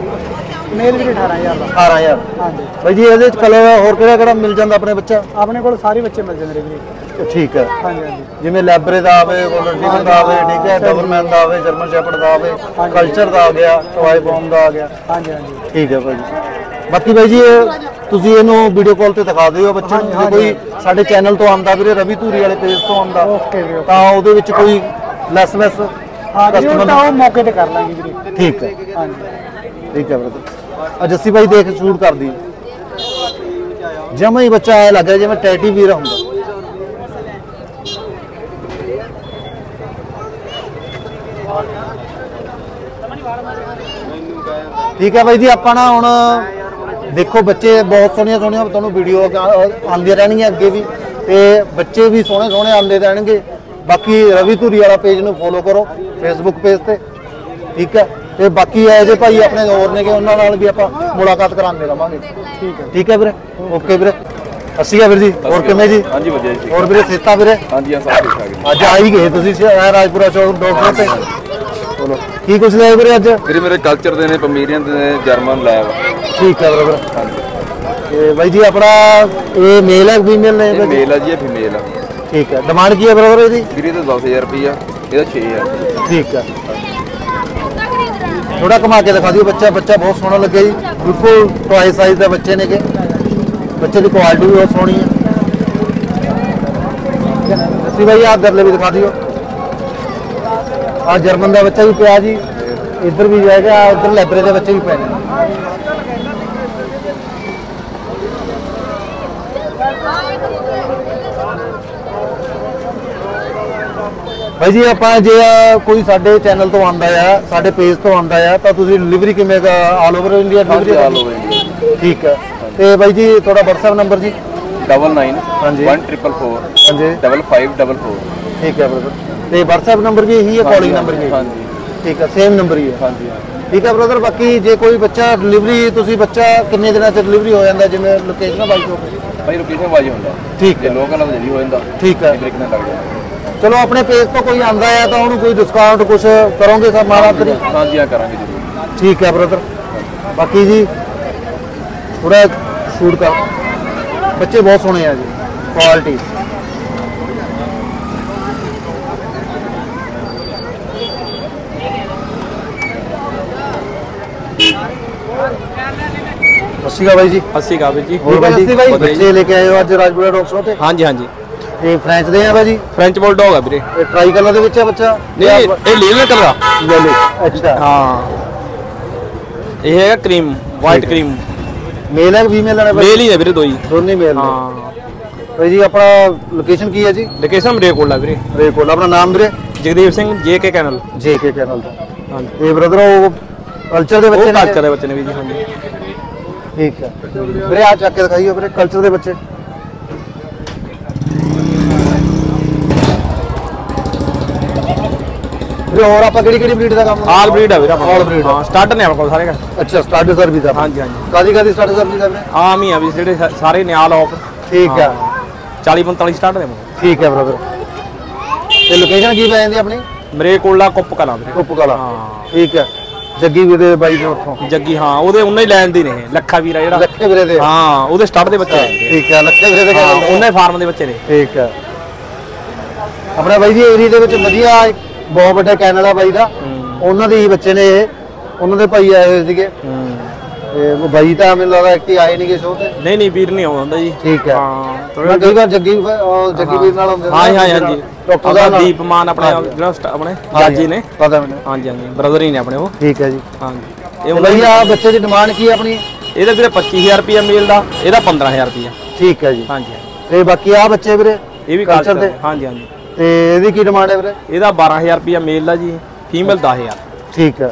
ਮੇਲ ਵੀਰੇ 18000 ਦਾ। 18000 ਹਾਂਜੀ। ਬਾਈ ਜੀ ਇਹਦੇ ਚ ਕਲਰ ਹੋਰ ਕਿਹੜਾ ਕਿਹੜਾ ਮਿਲ ਜਾਂਦਾ ਆਪਣੇ ਬੱਚਾ ਆਪਣੇ ਕੋਲ ਸਾਰੇ ਬੱਚੇ ਮਿਲ ਜਾਂਦੇ ਨੇ ਵੀਰੇ। ਠੀਕ ਹੈ। ਹਾਂਜੀ ਹਾਂਜੀ। ਜਿਵੇਂ ਲੈਬਰੇ ਦਾ ਆਵੇ ਰਿਟਰੀਵਰ ਦਾ ਆਵੇ ਠੀਕ ਹੈ ਡਬਰਮੈਨ ਦਾ ਆਵੇ ਜਰਮਨ ਸ਼ੈਪਰਡ ਦਾ ਆਵੇ ਕਲਚਰ ਦਾ ਆ ਗਿਆ ਟੋਏ ਬੌਮ ਦਾ ਆ ਗਿਆ। ਹਾਂਜੀ ਹਾਂਜੀ। ਠੀਕ ਹੈ ਭਾਈ ਜੀ। ਬਾਕੀ ਭਾਈ ਜੀ ਤੁਸੀਂ ਇਹਨੂੰ ਵੀਡੀਓ ਕਾਲ ਤੇ ਦਿਖਾ ਦਿਓ ਬੱਚੇ ਨੂੰ। ਜੇ ਕੋਈ ਸਾਡੇ ਚੈਨਲ ਤੋਂ ਆਂਦਾ ਵੀਰੇ ਰਵੀ ਧੂਰੀ ਵਾਲੇ ਪੇਜ ਤੋਂ ਵੀਰੇ ਤਾਂ ਉਹਦੇ ਵਿੱਚ ਕੋਈ ਲੈਸ ਹਾਂ ਉਹ ਤਾਂ ਉਹ ਮੌਕੇ ਤੇ ਕਰ ਲਾਂਗੇ ਵੀਰੇ। ਠੀਕ ਹੈ। ਠੀਕ ਹੈ ਬ੍ਰਦਰ ਆ ਜੱਸੀ ਭਾਈ ਦੇਖ ਸ਼ੂਟ ਕਰਦੀ। ਜਮਾ ਹੀ ਬੱਚਾ ਐ ਲੱਗ ਜਿਵੇਂ ਟੈਟੀ ਵੀਰ ਹੁੰਦਾ। ਠੀਕ ਹੈ ਬਾਈ ਜੀ, ਆਪਾਂ ਨਾ ਹੁਣ ਦੇਖੋ ਬੱਚੇ ਬਹੁਤ ਸੋਹਣੀਆਂ ਸੋਹਣੀਆਂ, ਤੁਹਾਨੂੰ ਵੀਡੀਓ ਆਉਂਦੀਆਂ ਰਹਿਣਗੀਆਂ ਅੱਗੇ ਵੀ। ਤੇ ਬੱਚੇ ਵੀ ਸੋਹਣੇ ਸੋਹਣੇ ਆਉਂਦੇ ਰਹਿਣਗੇ। ਬਾਕੀ ਰਵੀ ਧੂਰੀ ਵਾਲਾ ਪੇਜ ਨੂੰ ਫੋਲੋ ਕਰੋ ਫੇਸਬੁੱਕ ਪੇਜ ਤੇ ਠੀਕ ਹੈ? ਤੇ ਬਾਕੀ ਇਹ ਜੇ ਭਾਈ ਆਪਣੇ ਹੋਰ ਨੇਗੇ ਉਹਨਾਂ ਨਾਲ ਵੀ ਆਪਾਂ ਮੁਲਾਕਾਤ ਕਰਾਉਂਦੇ ਰਵਾਂਗੇ। ਠੀਕ ਹੈ। ਠੀਕ ਹੈ ਵੀਰੇ? ਓਕੇ ਵੀਰੇ। ਅਸੀਂ ਆ ਵੀਰ ਜੀ। ਹੋਰ ਕਿਵੇਂ ਜੀ? ਹਾਂਜੀ ਵਧੀਆ ਜੀ। ਹੋਰ ਵੀਰੇ ਸੇਤਾ ਵੀਰੇ? ਹਾਂਜੀ ਹਾਂ ਸਭ ਠੀਕ ਠਾਕ ਅੱਜ ਆ ਹੀ ਗਏ ਤੁਸੀਂ ਰਾਜਪੁਰਾ ਚੌਕ ਡਾਕਟਰ ਤੇ। ਚਲੋ ਕੀ ਕੁਛ ਲਿਆ ਵੀਰੇ ਅੱਜ? ਵੀਰੇ ਮੇਰੇ ਕਲਚਰ ਦੇ ਨੇ ਪਮੀਰੀਅਨ ਦੇ ਨੇ ਜਰਮਨ ਲੈਬ ਠੀਕ ਹੈ ਬਰਾਬਰ ਤੇ ਬਾਈ ਜੀ ਆਪਣਾ ਇਹ ਮੇਲ ਹੈ ਫੀਮੇਲ ਨੇ ਇਹ ਮੇਲ ਆ ਜੀ ਇਹ ਫੀਮੇਲ ਆ ਠੀਕ ਹੈ। ਡਿਮਾਂਡ ਕੀ ਹੈ ਬਰਾਬਰ ਇਹਦੀ? ਵੀਰੇ ਤਾਂ 10000 ਰੁਪਈਆ। ਇਹਦਾ 6000 ਠੀਕ ਹੈ। ਥੋੜਾ ਕਮਾ ਕੇ ਦਿਖਾ ਦਿਓ ਬੱਚਾ। ਬੱਚਾ ਬਹੁਤ ਸੋਹਣਾ ਲੱਗਿਆ ਜੀ। ਬਿਲਕੁਲ ਟਵਾਈ ਸਾਈਜ਼ ਦੇ ਬੱਚੇ ਨੇਗੇ। ਬੱਚੇ ਦੀ ਕੁਆਲਿਟੀ ਵੀ ਬਹੁਤ ਸੋਹਣੀ ਹੈ। ਅਸੀਂ ਭਾਈ ਆਹ ਗਰਲੇ ਵੀ ਦਿਖਾ ਦਿਓ। ਆ ਜਰਮਨ ਦਾ ਬੱਚਾ ਵੀ ਪਿਆ ਜੀ। ਇੱਧਰ ਵੀ ਜਾਏਗਾ ਉੱਧਰ ਲੈਬਰੇ ਦੇ ਬੱਚੇ ਵੀ ਪਏ ਨੇ। ਭਾਈ ਜੀ ਆਪਾਂ ਜੇ ਕੋਈ ਸਾਡੇ ਚੈਨਲ ਤੋਂ ਆਂਦਾ ਆ ਸਾਡੇ ਪੇਜ ਤੋਂ ਆਂਦਾ ਆ ਤਾਂ ਤੁਸੀਂ ਡਿਲੀਵਰੀ ਕਿਵੇਂ all over India delivery all over India ਠੀਕ ਹੈ ਤੇ ਬਾਈ ਜੀ ਤੁਹਾਡਾ WhatsApp ਨੰਬਰ ਜੀ? 99 ਹਾਂਜੀ। 1444 ਹਾਂਜੀ। 5544 ਠੀਕ ਹੈ ਬ੍ਰਦਰ ਤੇ WhatsApp ਨੰਬਰ ਵੀ ਇਹੀ ਹੈ ਕਾਲਿੰਗ ਨੰਬਰ ਵੀ ਹੈ? ਹਾਂਜੀ। ਠੀਕ ਹੈ ਸੇਮ ਨੰਬਰ ਹੀ ਹੈ ਹਾਂਜੀ ਠੀਕ ਹੈ ਬ੍ਰਦਰ ਬਾਕੀ ਜੇ ਕੋਈ ਬੱਚਾ ਡਿਲੀਵਰੀ ਤੁਸੀਂ ਬੱਚਾ ਕਿੰਨੇ ਦਿਨਾਂ ਚ ਡਿਲੀਵਰੀ ਹੋ ਜਾਂਦਾ ਜਿਵੇਂ ਲੋਕੇਸ਼ਨ ਬਾਈ ਤੋਂ ਭਾਈ ਲੋਕੇਸ਼ਨ ਵਾਜੀ ਹੁੰਦਾ। ਠੀਕ ਹੈ ਲੋਕਲ ਨਾਲ ਜਲਦੀ ਹੋ ਜਾਂਦਾ। ਠੀਕ ਹੈ ਇੱਕ ਦਿਨ ਲੱਗ ਜਾਂਦਾ ਚਲੋ ਆਪਣੇ ਪੇਜ ਤੋਂ ਕੋਈ ਆਂਦਾ ਹੈ ਤਾਂ ਉਹਨੂੰ ਕੋਈ ਡਿਸਕਾਊਂਟ ਕੁਝ ਕਰੋਗੇ ਸਰ ਮਾਰਾ ਕਰੀ ਹਾਂਜੀ ਹਾਂ ਕਰਾਂਗੇ ਜੀ ਠੀਕ ਹੈ ਬ੍ਰਦਰ ਬਾਕੀ ਜੀ ਥੋੜਾ ਸ਼ੂਟ ਕਰ। ਬੱਚੇ ਬਹੁਤ ਸੋਹਣੇ ਆ ਜੀ ਕੁਆਲਿਟੀ ਅਕਾਲ ਬਾਈ ਜੀ। ਹੋਰ ਬਾਈ ਜੀ? ਵਧੀਆ ਜੀ। ਬੱਚੇ ਲੈ ਕੇ ਆਏ ਹੋ ਅੱਜ ਰਾਜਪੁਰਾ ਡਾਕਟਰ ਤੇ? ਹਾਂਜੀ ਹਾਂਜੀ। ਇਹ ਫ੍ਰੈਂਚ ਦੇ ਆ ਭਾਜੀ? ਫ੍ਰੈਂਚ ਬੁਲਡੌਗ ਆ ਵੀਰੇ। ਇਹ ਟਰਾਈ ਕਲਰ ਦੇ ਵਿੱਚ ਆ ਬੱਚਾ? ਨਹੀਂ ਇਹ ਲੀਲ ਕਲਰ ਆ ਯੈਲੋ ਅੱਛਾ। ਹਾਂ। ਇਹ ਹੈਗਾ ਕਰੀਮ ਵਾਈਟ ਕਰੀਮ ਮੇਲ ਹੈ ਕਿ ਫੀਮੇਲ ਹੈ ਮੇਲ ਹੀ ਹੈ ਵੀਰੇ ਦੋਈ। ਦੋਨੇ ਮੇਲ ਨੇ। ਹਾਂ। ਭਾਈ ਜੀ ਆਪਣਾ ਲੋਕੇਸ਼ਨ ਕੀ ਹੈ ਜੀ? ਲੋਕੇਸ਼ਨ ਮਰੇ ਕੋਲ ਆ ਵੀਰੇ। ਰੇ ਕੋਲ ਆਪਣਾ ਨਾਮ ਵੀਰੇ? Jagdeep Singh J K kennel J K channel ਤੋਂ। ਹਾਂਜੀ। ਇਹ ਬ੍ਰਦਰ ਉਹ ਕਲਚਰ ਦੇ ਬੱਚੇ ਉਹ ਨੇ? ਕਲਚਰ ਦੇ ਬੱਚੇ ਨੇ ਵੀ ਜੀ ਹਾਂਜੀ। ਠੀਕ ਹੈ। ਵੀਰੇ ਆ ਚੱਕ ਕੇ ਦਿਖਾਈਓ ਵੀਰੇ ਕਲਚਰ ਦੇ ਬੱਚੇ। ਵੀਰੇ ਹੋਰ ਆਪਾਂ ਕਿਹੜੀ ਕਿਹੜੀ ਬਰੀਡ ਦਾ ਕੰਮ ਆਲ ਬਰੀਡ ਆ ਵੀਰੇ ਆਪਣਾ All breed ਆ। ਹਾਂ ਸਟਾਰਟ ਨੇ ਆਪਣੇ ਕੋਲ ਸਾਰੇ ਅੱਛਾ ਸਟਾਰਟ ਸਰਵਿਸ ਆ ਹਾਂਜੀ ਹਾਂਜੀ। ਕਾਦੀ ਕਾਦੀ ਸਟਾਰਟ ਸਰਵਿਸ ਆ ਵੀਰੇ? ਆਮ ਹੀ ਆ ਵੀ ਜਿਹੜੇ ਸਾਰੇ ਨੇ ਆਲ ਆਫ ਠੀਕ ਹੈ। 40 45 ਸਟਾਰਟ ਨੇ। ਠੀਕ ਹੈ ਬ੍ਰਦਰ ਤੇ ਲੋਕੇਸ਼ਨ ਕੀ ਪੈ ਜਾਂਦੀ ਆਪਣੀ? ਮਰੇ ਕੋਲਾ ਕੁੱਪ ਕਲਾ ਵੀਰੇ। ਉੱਪ ਕਲਾ ਹਾਂ। ਠੀਕ ਹੈ ਜੱਗੀ ਵੀਰ ਦੇ ਬਾਈ ਦੇ ਉੱਥੋਂ। ਜੱਗੀ ਹਾਂ ਉਹਦੇ ਉਹਨਾਂ ਹੀ ਲੈਣ ਦੀ ਨੇ ਲੱਖਾ ਵੀਰਾ ਜਿਹੜਾ। ਲੱਖੇ ਵੀਰੇ ਦੇ ਹਾਂ ਉਹਦੇ ਸਟਾਰਟ ਦੇ ਬੱਚੇ ਠੀਕ ਹੈ ਲੱਖੇ ਵੀਰੇ ਦੇ ਹਾਂ ਉਹਨਾਂ ਫਾਰਮ ਦੇ ਬੱਚੇ ਨੇ। ਠੀਕ ਹੈ ਆਪਣਾ ਬਾਈ ਜੀ ਏਰੀਆ ਦੇ ਵਿੱਚ ਵਧੀਆ ਬਹੁਤ ਵੱਡਾ ਕੈਨਲ ਆ ਬਾਈ ਦਾ। ਉਹਨਾਂ ਦੇ ਹੀ ਬੱਚੇ ਨੇ ਇਹ। ਉਹਨਾਂ ਦੇ ਭਾਈ ਆਏ ਹੋਏ ਸੀਗੇ। ਤੇ ਉਹ ਬਾਈ ਤਾਂ ਮੈਨੂੰ ਲੱਗਦਾ ਕਿ ਆਏ ਨਹੀਂਗੇ ਸ਼ੋਅ ਤੇ। ਨਹੀਂ ਨਹੀਂ ਵੀਰ ਨਹੀਂ ਆਉਂਦਾ ਜੀ। ਠੀਕ ਹੈ। ਹਾਂ ਮੈਂ ਕਈ ਵਾਰ ਜੱਗੀ ਜੱਗੀ ਵੀਰ ਨਾਲ ਹੁੰਦੇ ਹਾਂ ਹਾਂ ਹਾਂਜੀ ਡਾਕਟਰ ਆਪਣਾ ਸਾਹਿਬ ਨਾਲ ਦੀਪ ਮਾਨ ਆਪਣੇ ਜਿਹੜਾ ਆਪਣੇ ਜਾਜੀ ਨੇ। ਪਤਾ ਮੈਨੂੰ। ਹਾਂਜੀ ਹਾਂਜੀ ਬ੍ਰਦਰ ਹੀ ਨੇ ਆਪਣੇ ਉਹ। ਠੀਕ ਹੈ ਜੀ। ਹਾਂਜੀ ਇਹ ਤੇ ਉਹਨਾਂ ਬਾਈ ਦੀ ਆ ਬੱਚੇ ਦੀ ਡਿਮਾਂਡ ਕੀ ਹੈ ਆਪਣੀ? ਇਹਦਾ ਵੀਰੇ 25000 ਰੁਪਿਆ ਮੇਲ ਦਾ ਇਹਦਾ 15000 ਰੁਪਿਆ ਠੀਕ ਹੈ ਜੀ। ਹਾਂਜੀ ਤੇ ਬਾਕੀ ਆ ਬੱਚੇ ਵੀਰੇ ਇਹ ਵੀ ਕਲਚਰ ਦੇ? ਦੇ। ਹਾਂਜੀ ਹਾਂਜੀ ਤੇ ਇਹਦੀ ਕੀ ਡਿਮਾਂਡ ਹੈ ਵੀਰੇ? ਇਹਦਾ 12000 ਰੁਪਿਆ ਮੇਲ ਦਾ ਜੀ ਫੀਮੇਲ 10000 ਠੀਕ ਹੈ।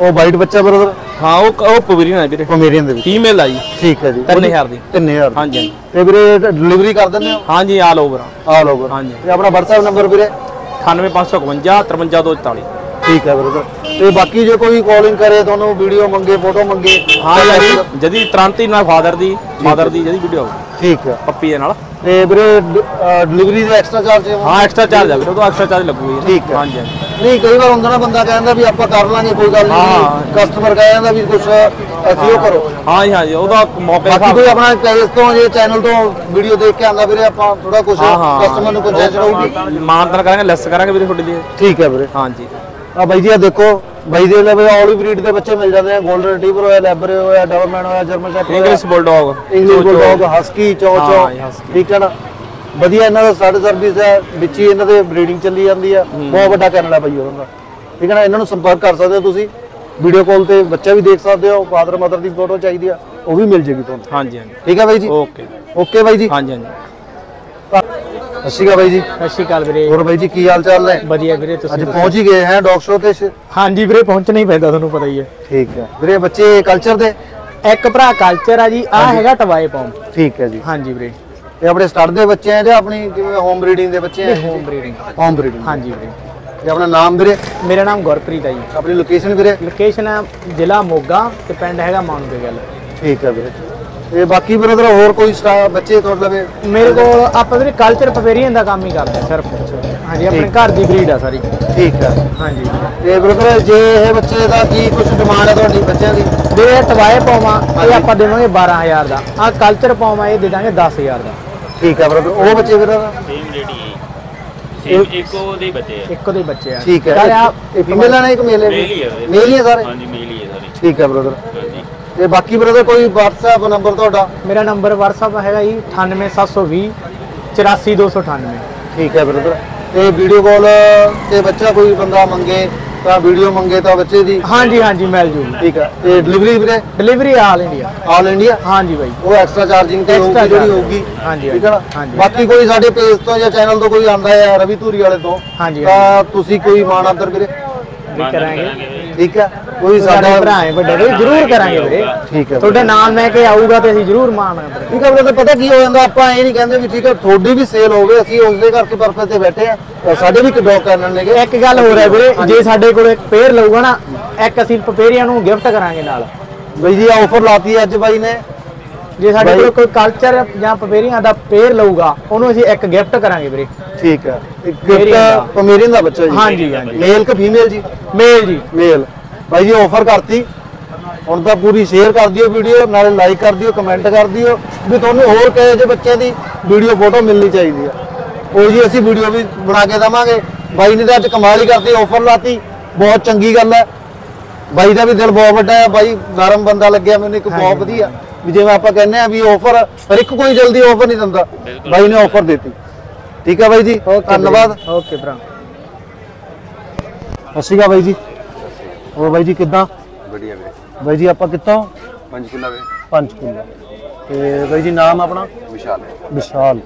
ਉਹ ਵਾਈਟ ਬੱਚਾ ਬ੍ਰਦਰ ਹਾਂ ਉਹ ਉਹ ਪਵਰੀਨ ਹੈ ਵੀਰੇ। ਪਮੇਰੀਅਨ ਦੇ ਵਿੱਚ। ਫੀਮੇਲ ਆ ਜੀ। ਠੀਕ ਹੈ ਜੀ। 3000 ਦੀ। 3000 ਹਾਂਜੀ ਤੇ ਵੀਰੇ ਡਿਲੀਵਰੀ ਕਰ ਦਿੰਦੇ ਹੋ? ਹਾਂਜੀ ਆਲ ਓਵਰ ਆਲ ਓਵਰ ਹਾਂਜੀ। ਤੇ ਆਪਣਾ WhatsApp ਨੰਬਰ ਵੀਰੇ? 98551 53244 ਠੀਕ ਹੈ ਬ੍ਰਦਰ ਤੇ ਬਾਕੀ ਜੇ ਕੋਈ ਕਾਲਿੰਗ ਕਰੇ ਤੁਹਾਨੂੰ ਵੀਡੀਓ ਮੰਗੇ ਫੋਟੋ ਮੰਗੇ ਹਾਂ ਜੀ ਜਦੀ ਤੁਰੰਤ ਹੀ ਨਾਲ ਫਾਦਰ ਦੀ ਮਦਰ ਦੀ ਜਦੀ ਵੀਡੀਓ ਠੀਕ ਹੈ। ਪੱਪੀ ਦੇ ਨਾਲ। ਤੇ ਵੀਰੇ ਡਿਲੀਵਰੀ ਦਾ ਐਕਸਟਰਾ ਚਾਰਜ ਹੈ? ਹਾਂ ਐਕਸਟਰਾ ਚਾਰਜ ਆ ਵੀਰੇ ਉਹਦਾ ਐਕਸਟਰਾ ਚਾਰਜ ਲੱਗੂਗਾ ਜੀ। ਠੀਕ ਹੈ। ਹਾਂਜੀ ਨਹੀਂ ਕਈ ਵਾਰ ਹੁੰਦਾ ਨਾ ਬੰਦਾ ਕਹਿੰਦਾ ਵੀ ਆਪਾਂ ਕਰ ਲਾਂਗੇ ਕੋਈ ਗੱਲ ਨਹੀਂ। ਹਾਂ। ਕਸਟਮਰ ਕਹਿ ਜਾਂਦਾ ਵੀ ਕੁਝ ਉਹ ਕਰੋ। ਹਾਂ ਜੀ ਹਾਂ ਜੀ ਉਹਦਾ ਮੌਕੇ ਦੇ ਬਾਕੀ ਕੋਈ ਆਪਣਾ ਪੈਜ ਤੋਂ ਜੇ ਚੈਨਲ ਤੋਂ ਵੀਡੀਓ ਦੇਖ ਕੇ ਆਂਦਾ ਵੀਰੇ ਆਪਾਂ ਥੋੜਾ ਕੁਝ ਹਾਂ ਹਾਂ। ਕਸਟਮਰ ਨੂੰ ਕੰਜੈਸ਼ਨ ਹੋਊਗੀ ਮਾਨਤਨ ਕਰਾਂਗੇ ਲੈਸ ਕਰਾਂਗੇ ਵੀਰੇ ਤੁਹਾਡੇ ਲਈ। ਠੀਕ ਹੈ ਵੀਰੇ। ਹਾਂਜੀ। ਆ ਬਾਈ ਜੀ ਆ ਦੇਖੋ ਬਾਈ ਦੇ ਲੈਵਲ ਔਲੀ ਬਰੀਡ ਦੇ ਬੱਚੇ ਮਿਲ ਜਾਂਦੇ ਆ 골ਡਨ ਰਿਟਰੀਵਰ ਹੋਇਆ ਲੈਬਰੇ ਹੋਇਆ ਡਬਲਮੈਨ ਹੋਇਆ German shepherd English bulldog English bulldog husky chow chow ਹਾਂ, ਇਹ husky। ਠੀਕ ਹੈ ਨਾ? ਵਧੀਆ ਇਹਨਾਂ ਦਾ ਸਟਾਰਟ ਸਰਵਿਸ ਹੈ ਵਿੱਚ ਹੀ ਇਹਨਾਂ ਦੇ ਬਰੀਡਿੰਗ ਚੱਲੀ ਜਾਂਦੀ ਆ। ਬਹੁਤ ਵੱਡਾ ਕੈਨਲ ਹੈ ਬਾਈ ਉਹਨਾਂ ਦਾ। ਠੀਕ ਹੈ ਨਾ? ਇਹਨਾਂ ਨੂੰ ਸੰਪਰਕ ਕਰ ਸਕਦੇ ਹੋ ਤੁਸੀਂ। ਵੀਡੀਓ ਕਾਲ ਤੇ ਬੱਚਾ ਵੀ ਦੇਖ ਸਕਦੇ ਹੋ ਫਾਦਰ ਮਦਰ ਦੀ ਫੋਟੋ ਚਾਹੀਦੀ ਆ ਉਹ ਵੀ ਮਿਲ ਜੇਗੀ ਤੁਹਾਨੂੰ। ਹਾਂਜੀ ਹਾਂਜੀ। ਠੀਕ ਹੈ ਬਾਈ ਜੀ? ਓਕੇ ਓਕੇ ਬਾਈ ਜੀ। ਹਾਂਜੀ ਹਾਂਜੀ। ਸਤਿ ਸ਼੍ਰੀ ਅਕਾਲ ਬਾਈ ਜੀ। ਸਤਿ ਸ਼੍ਰੀ ਅਕਾਲ ਵੀਰੇ। ਹੋਰ ਬਾਈ ਜੀ ਕੀ ਹਾਲ ਚਾਲ ਨੇ? ਵਧੀਆ ਵੀਰੇ ਤੁਸੀਂ ਅੱਜ ਪਹੁੰਚ ਹੀ ਗਏ ਹੈ ਡੌਗ ਸ਼ੋ ਤੇ ਹਾਂਜੀ ਵੀਰੇ ਪਹੁੰਚਣਾ ਹੀ ਪੈਂਦਾ ਤੁਹਾਨੂੰ ਪਤਾ ਹੀ ਹੈ। ਠੀਕ ਹੈ। ਵੀਰੇ ਬੱਚੇ ਕਲਚਰ ਦੇ? ਇੱਕ ਭਰਾ ਕਲਚਰ ਆ ਜੀ ਆ ਹੈਗਾ ਟਵਾਏ ਪੌਮ ਠੀਕ ਹੈ ਜੀ। ਹਾਂਜੀ ਵੀਰੇ। ਇਹ ਆਪਣੇ ਸਟਾਰਟ ਦੇ ਬੱਚੇ ਆ ਜਾਂ ਆਪਣੀ ਜਿਵੇਂ ਹੋਮ ਬਰੀਡਿੰਗ ਦੇ ਬੱਚੇ ਆ? ਹੋਮ ਬਰੀਡਿੰਗ ਹੋਮ ਬਰੀਡਿੰਗ ਹਾਂਜੀ ਵੀਰੇ। ਤੇ ਆਪਣਾ ਨਾਮ ਵੀਰੇ? ਮੇਰਾ ਨਾਮ ਗੁਰਪ੍ਰੀਤ ਹੈ ਜੀ। ਆਪਣੀ ਲੋਕੇਸ਼ਨ ਵੀਰੇ? ਲੋਕੇਸ਼ਨ ਹੈ ਜ਼ਿਲ੍ਹਾ ਮੋਗਾ ਤੇ ਪਿੰਡ ਹੈਗਾ ਮਾਨੂ ਦੇ ਗੱਲ ਠੀਕ ਹੈ ਵੀਰੇ। ਤੇ ਬਾਕੀ ਬ੍ਰਦਰ ਹੋਰ ਕੋਈ ਸਟਾ- ਬੱਚੇ ਤੁਹਾਡੇ ਲਵੇ ਮੇਰੇ ਕੋਲ ਆਪਾਂ ਵੀਰੇ ਕਲਚਰ ਪਵੇਰੀਅਨ ਦਾ ਕੰਮ ਹੀ ਕਰਦੇ ਆ ਸਿਰਫ। ਹਾਂਜੀ ਆਪਣੇ ਘਰ ਦੀ ਬਰੀਡ ਆ ਸਾਰੀ। ਠੀਕ ਹੈ ਹਾਂਜੀ। ਤੇ ਬ੍ਰਦਰ ਜੇ ਇਹ ਬੱਚੇ ਦਾ ਕੀ ਕੁਝ ਡਿਮਾਂਡ ਹੈ ਤੁਹਾਡੀ ਬੱਚਿਆਂ ਦੀ? ਵੀਰੇ ਟਵਾਏ ਪੌਮਾ ਇਹ ਆਪਾਂ ਦੇਵਾਂਗੇ 12000 ਦਾ। ਆ ਕਲਚਰ ਪੌਮਾ ਇਹ ਦੇ ਦਾਂਗੇ 10000 ਦਾ। ਠੀਕ ਹੈ ਬ੍ਰਦਰ ਉਹ ਬੱਚੇ ਵੀਰੇ ਦਾ ਸੇਮ ਹੈ। ਸੇਮ ਇੱਕੋ ਦੇ ਬੱਚੇ ਆ। ਇੱਕੋ ਦੇ ਬੱਚੇ ਆ। ਠੀਕ ਹੈ ਯਾਰ ਆ। ਇਹ ਫੀਮੇਲ ਹੈ ਇੱਕ ਮੇਲ ਹੈ ਮੇਲ ਹੀ ਹੈ। ਮੇਲ ਹੀ ਹੈ ਸਾਰੇ? ਹਾਂਜੀ ਮੇਲ ਹੀ ਹੈ ਸਾਰੇ। ਠੀਕ ਹੈ ਬ੍ਰਦਰ। ਤੇ ਬਾਕੀ ਬ੍ਰਦਰ ਕੋਈ WhatsApp ਨੰਬਰ ਤੁਹਾਡਾ? ਮੇਰਾ ਨੰਬਰ WhatsApp ਹੈਗਾ ਜੀ 98720 84298 ਠੀਕ ਹੈ ਬ੍ਰਦਰ ਤੇ ਵੀਡੀਓ ਕਾਲ ਤੇ ਬੱਚਾ ਕੋਈ ਬੰਦਾ ਮੰਗੇ ਤਾਂ ਵੀਡੀਓ ਮੰਗੇ ਤਾਂ ਬੱਚੇ ਦੀ? ਹਾਂਜੀ ਹਾਂਜੀ ਮਿਲ ਜੂਗੀ। ਠੀਕ ਹੈ। ਤੇ ਡਿਲੀਵਰੀ ਵੀਰੇ? Delivery all India all India ਹਾਂਜੀ ਬਾਈ। ਉਹ ਐਕਸਟਰਾ ਚਾਰਜਿੰਗ ਤੇ ਹੋਊਗੀ ਜਿਹੜੀ। ਹੋਊਗੀ। ਹਾਂਜੀ, ਠੀਕ ਹੈ ਨਾ। ਬਾਕੀ ਕੋਈ ਸਾਡੇ ਪੇਜ ਤੋਂ ਜਾਂ ਚੈਨਲ ਤੋਂ ਕੋਈ ਆਂਦਾ ਹੈ ਰਵੀ ਧੂਰੀ ਵਾਲੇ ਤੋਂ ਹਾਂਜੀ, ਤਾਂ ਤੁਸੀਂ ਕੋਈ ਮਾਣ ਆਦਰ ਵੀਰੇ? ਕਰਾਂਗੇ। ਠੀਕ ਹੈ ਕੋਈ ਸਾਡੇ ਭਰਾ ਹੈ ਵੱਡੇ ਵੀਰੇ ਜ਼ਰੂਰ ਕਰਾਂਗੇ ਵੀਰੇ। ਠੀਕ ਹੈ ਤੁਹਾਡੇ ਨਾਮ ਲੈ ਕੇ ਆਊਗਾ ਤੇ ਅਸੀਂ ਜ਼ਰੂਰ ਮਾਣ ਕਰਾਂਗੇ ਠੀਕ ਹੈ ਵੀਰੇ ਪਤਾ ਕੀ ਹੋ ਜਾਂਦਾ? ਆਪਾਂ ਇਹ ਨਹੀਂ ਕਹਿੰਦੇ ਵੀ ਠੀਕ ਹੈ ਤੁਹਾਡੀ ਵੀ ਸੇਲ ਹੋਵੇ ਅਸੀਂ ਉਸ ਦੇ ਕਰਕੇ ਪਰਪਸ ਤੇ ਬੈਠੇ ਆ। ਸਾਡੇ ਵੀ ਇੱਕ ਡੌਗ ਕੈਨਲ ਨੇਗੇ। ਇੱਕ ਗੱਲ ਹੋਰ ਹੈ ਵੀਰੇ ਜੇ ਸਾਡੇ ਕੋਲ ਇੱਕ ਪੇਅਰ ਲਊਗਾ ਨਾ ਇੱਕ ਅਸੀਂ ਪਪੇਰੀਆਂ ਨੂੰ ਗਿਫਟ ਕਰਾਂਗੇ ਨਾਲ। ਬਈ ਜੀ ਆਫਰ ਲਾਤੀ ਅੱਜ ਬਾਈ ਨੇ। ਜੇ ਸਾਡੇ ਕੋਲ ਕੋਈ ਕਲਚਰ ਜਾਂ ਪਪੇਰੀਆਂ ਦਾ ਪੇਅਰ ਲਊਗਾ ਉਹਨੂੰ ਅਸੀਂ ਇੱਕ ਗਿਫਟ ਕਰਾਂਗੇ ਵੀਰੇ। ਠੀਕ ਹੈ। ਇੱਕ। ਗਿਫਟ ਪਮੇਰੀਅਨ ਦਾ। ਬੱਚਾ ਜੀ। ਹਾਂਜੀ, ਹਾਂਜੀ। ਮੇਲ ਕਿ ਫੀਮੇਲ ਜੀ? ਮੇਲ ਜੀ। ਮੇਲ ਭਾਈ ਜੀ ਆਫਰ ਕਰਤੀ। ਹੁਣ ਤਾਂ ਪੂਰੀ ਸ਼ੇਅਰ ਕਰ ਦਿਓ ਵੀਡੀਓ ਨਾਲੇ ਲਾਈਕ ਕਰ ਦਿਓ ਕਮੈਂਟ ਕਰ ਦਿਓ। ਵੀ ਤੁਹਾਨੂੰ ਹੋਰ ਕਹੇ ਜੇ ਬੱਚਿਆਂ ਦੀ ਵੀਡੀਓ ਫੋਟੋ ਮਿਲਣੀ ਚਾਹੀਦੀ ਆ। ਉਹ ਜੀ ਅਸੀਂ ਵੀਡੀਓ ਵੀ ਬਣਾ ਕੇ ਦਵਾਂਗੇ। ਬਾਈ ਨੇ ਤਾਂ ਅੱਜ ਕਮਾਲ ਹੀ ਕਰਤੀ ਆਫਰ ਲਾਤੀ। ਬਹੁਤ ਚੰਗੀ ਗੱਲ ਹੈ। ਬਾਈ ਦਾ ਵੀ ਦਿਲ ਬਹੁਤ ਵੱਡਾ ਹੈ। ਬਾਈ ਨਰਮ ਬੰਦਾ ਲੱਗਿਆ ਮੈਨੂੰ ਇੱਕ ਬਹੁਤ ਵਧੀਆ। ਵੀ ਜਿਵੇਂ ਆਪਾਂ ਕਹਿੰਦੇ ਆ ਵੀ ਆਫਰ ਹਰ ਇੱਕ ਕੋਈ ਜਲਦੀ ਆਫਰ ਨਹੀਂ ਦਿੰਦਾ। ਬਾਈ ਨੇ ਆਫਰ ਦਿੱਤੀ। ਠੀਕ ਹੈ ਬਾਈ ਜੀ? ਧੰਨਵਾਦ। ਓਕੇ ਭਰਾ। ਅਕਾਲ ਬਾਈ ਜੀ। ਹੋਰ ਬਾਈ ਜੀ ਕਿੱਦਾਂ? ਵਧੀਆ ਵੀਰੇ। ਬਾਈ ਜੀ ਆਪਾਂ ਕਿੱਥੋਂ? ਪੰਜ ਕਿੱਲਾ ਵੀਰੇ। ਪੰਚਕੂਲਾ ਤੇ ਬਾਈ ਜੀ ਨਾਮ ਆਪਣਾ? ਵਿਸ਼ਾਲ। ਵਿਸ਼ਾਲ।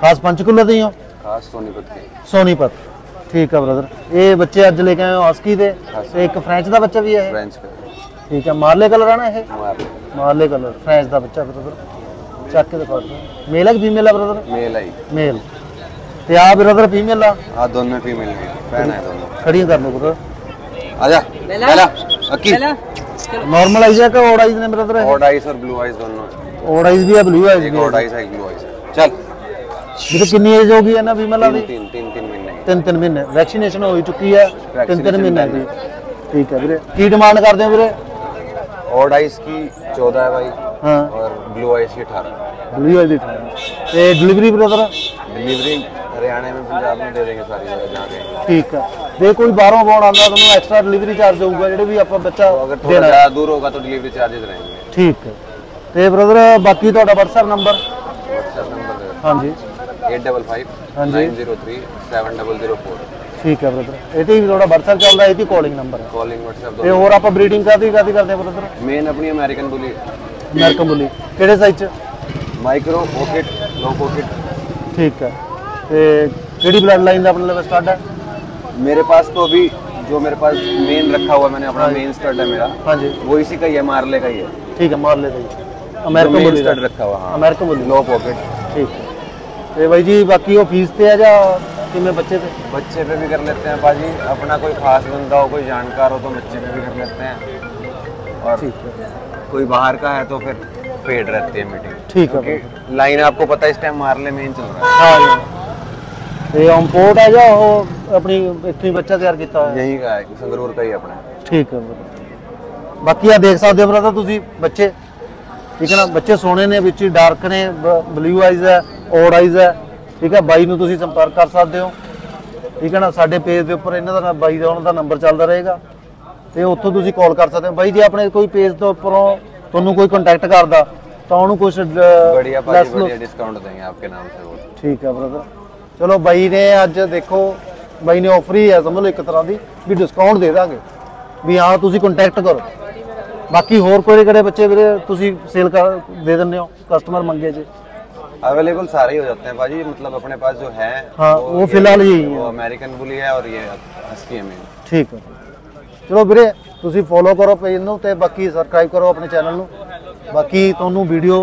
ਖਾਸ ਪੰਚਕੂਲਾ ਦੇ ਹੀ ਹੋ? ਖਾਸ ਸੋਨੀਪਤ ਕੇ। ਸੋਨੀਪਤ ਠੀਕ ਆ ਬ੍ਰਦਰ ਇਹ ਬੱਚੇ ਅੱਜ ਲੈ ਕੇ ਆਏ ਹੋ ਹਸਕੀ ਦੇ। ਤੇ ਇੱਕ ਫ੍ਰੈਂਚ ਦਾ ਬੱਚਾ ਵੀ ਹੈ ਫ੍ਰੈਂਚ का ਠੀਕ ਹੈ ਮਾਰਲੇ ਕਲਰ ਆ ਨਾ ਇਹ मार ਮਾਰਲੇ ਕਲਰ ਫ੍ਰੈਂਚ ਦਾ ਬੱਚਾ ਬ੍ਰਦਰ ਚੱਕ ਕੇ ਦਿਖਾ ਦਿਓ ਮੇਲ ਹੈ ਕਿ ਫੀਮੇਲ ਹੈ ਬ੍ਰਦਰ मेल आई ਮੇਲ ਤੇ ਆ ਬ੍ਰਦਰ ਫੀਮੇਲ ਆ हाँ दोनों फीमेल हैं फैन है दोनों ਖੜੀਆਂ ਕਰ ਲਓ ਬ੍ਰਦਰ आजा पहला अक्की ਨਾਰਮਲ ਆਈਜ਼ ਹੈ ਕਿ ਔਡ ਆਈਜ਼ ਨੇ ਬ੍ਰਦਰ ਇਹ ऑड आइज और ब्लू आइज दोनों ਔਡ ਆਈਜ਼ ਵੀ ਹੈ ਬਲੂ ਆਈਜ਼ एक ਵੀ ऑड ਹੈ आइज है एक ब्लू आइज है चल ਵੀਰੇ ਕਿੰਨੀ ਏਜ ਹੋ ਗਈ ਹੈ ਨਾ ਫੀਮੇਲਾਂ तीन ਦੀ तीन तीन तीन महीने ਤਿੰਨ ਤਿੰਨ ਮਹੀਨੇ ਵੈਕਸੀਨੇਸ਼ਨ ਹੋ ਚੁੱਕੀ ਹੈ ਤਿੰਨ ਤਿੰਨ Vaccination ਮਹੀਨੇ done ਦੀ ਠੀਕ ਹੈ ਵੀਰੇ ऑड आइस की चौदह है भाई हाँ। और ब्लू आइस की अठारह ब्लू आइस अठारह ये डिलीवरी ब्रदर डिलीवरी हरियाणा में पंजाब में दे देंगे सारी जगह जहाँ गए ठीक है ਜੇ ਕੋਈ ਬਾਹਰੋਂ ਬੋਣ ਆਉਂਦਾ ਤੁਹਾਨੂੰ ਐਕਸਟਰਾ ਡਿਲੀਵਰੀ ਚਾਰਜ ਹੋਊਗਾ ਜਿਹੜੇ ਵੀ ਆਪਾਂ ਬੱਚਾ ਅਗਰ ਥੋੜਾ ਜ਼ਿਆਦਾ ਦੂਰ ਹੋਗਾ ਤਾਂ ਡਿਲੀਵਰੀ ਚਾਰजेस ਰਹਿਣਗੇ ਠੀਕ ਹੈ ਤੇ ਬ੍ਰਦਰ ਬਾਕੀ ਤੁਹਾਡਾ WhatsApp ਨੰਬਰ WhatsApp ਨੰਬਰ ਹਾਂਜੀ 855 ਹਾਂਜੀ 903 7004 ठीक है ब्रदर ये थोड़ा वर्षा चल रहा है ये कॉलिंग नंबर है। कॉलिंग व्हाट्सएप ये और आप ब्रीडिंग कादी कादी करते हैं ब्रदर मेन अपनी अमेरिकन बुली अमेरिकन बुली केड़े size micro pocket low pocket ठीक है. ते केड़ी ब्लड लाइन अपने लेवल स्टार्ट है? मेरे पास तो अभी जो मेरे पास मेन रखा हुआ मैंने अपना हाँ मेन स्टड है मेरा। हाँ जी। वो इसी का ही है मारले का ही है। ठीक है मारले का ही अमेरिकन बुली स्टड रखा हुआ हाँ। अमेरिकन बुली लो पॉकेट ठीक है। भाई जी बाकी वो फ़ीस ते है या ਜਾਂ ਕਿਵੇਂ ਬੱਚੇ ਤੇ बच्चे पे भी कर लेते हैं बाजी अपना कोई खास बंदा हो कोई जानकार हो तो बच्चे पे भी कर लेते हैं और कोई बाहर का है तो फिर पेड रहती है मीटिंग ਠੀਕ ਹੈ क्योंकि लाइन आपको पता है इस टाइम मारले में ही चल रहा ਹਾਂ ਜੀ ਤੇ ਇੰਪੋਰਟ ਹੈ ਜਾਂ ਉਹ ਆਪਣੀ ਇੱਥੋਂ ਹੀ ਬੱਚਾ ਤਿਆਰ ਕੀਤਾ है ਹੋਇਆ यही का है संगरूर का ही अपना ਠੀਕ ਹੈ brother। ਬਾਕੀ ਆ ਦੇਖ ਸਕਦੇ ਹੋ ਬ੍ਰਦਰ ਤੁਸੀਂ ਬੱਚੇ ਠੀਕ ਹੈ ਨਾ ਬੱਚੇ ਸੋਹਣੇ ਨੇ ਵਿੱਚ ਹੀ ਡਾਰਕ ਨੇ ਬਲੂ ਆਈਜ਼ ਹੈ ਔਡ ਆਈਜ਼ ਹੈ ਠੀਕ ਹੈ ਬਾਈ ਨੂੰ ਤੁਸੀਂ ਸੰਪਰਕ ਕਰ ਸਕਦੇ ਹੋ। ਠੀਕ ਹੈ ਨਾ ਸਾਡੇ ਪੇਜ ਦੇ ਉੱਪਰ ਇਹਨਾਂ ਦਾ ਬਾਈ ਦਾ ਉਹਨਾਂ ਦਾ ਨੰਬਰ ਚੱਲਦਾ ਰਹੇਗਾ। ਤੇ ਉੱਥੋਂ ਤੁਸੀਂ ਕਾਲ ਕਰ ਸਕਦੇ ਹੋ। ਬਾਈ ਜੀ ਆਪਣੇ ਕੋਈ ਪੇਜ ਤੋਂ ਉੱਪਰੋਂ ਤੁਹਾਨੂੰ ਕੋਈ ਕੰਟੈਕਟ ਕਰਦਾ ਤਾਂ ਉਹਨੂੰ ਕੁਝ ਬੜੀਆ ਬੜੀਆ ਡਿਸਕਾਊਂਟ ਦੇਂਗੇ ਆਪਕੇ ਨਾਮ ਸੇ ਠੀਕ ਹੈ ਬ੍ਰਦਰ ਚਲੋ ਬਾਈ ਨੇ ਅੱਜ ਦੇਖੋ ਬਾਈ ਨੇ ਆਫਰ ਹੀ ਹੈ ਸਮਝ ਲਓ ਇੱਕ ਤਰ੍ਹਾਂ ਦੀ ਵੀ ਡਿਸਕਾਊਂਟ ਦੇ ਦਾਂਗੇ। ਵੀ ਹਾਂ ਤੁਸੀਂ ਕੰਟੈਕਟ ਕਰੋ। ਬਾਕੀ ਹੋਰ ਕੋਈ ਕਿਹੜੇ ਬੱਚੇ ਵੀਰੇ ਤੁਸੀਂ ਸੇਲ ਕਰ ਦੇ ਦਿੰਦੇ ਹੋ ਕਸਟਮਰ ਮੰਗੇ ਜੇ। अवेलेबल सारे ही हो जाते हैं बाजी मतलब अपने पास जो है हाँ, वो ये- फिलहाल यही है। वो अमेरिकन बुली है और ये हस्की है मेन ਠੀਕ ਹੈ ਚਲੋ ਵੀਰੇ ਤੁਸੀਂ ਫੋਲੋ ਕਰੋ ਪੇਜ ਨੂੰ ਤੇ ਬਾਕੀ ਸਬਸਕ੍ਰਾਈਬ ਕਰੋ ਆਪਣੇ ਚੈਨਲ ਨੂੰ ਬਾਕੀ ਤੁਹਾਨੂੰ ਵੀਡੀਓ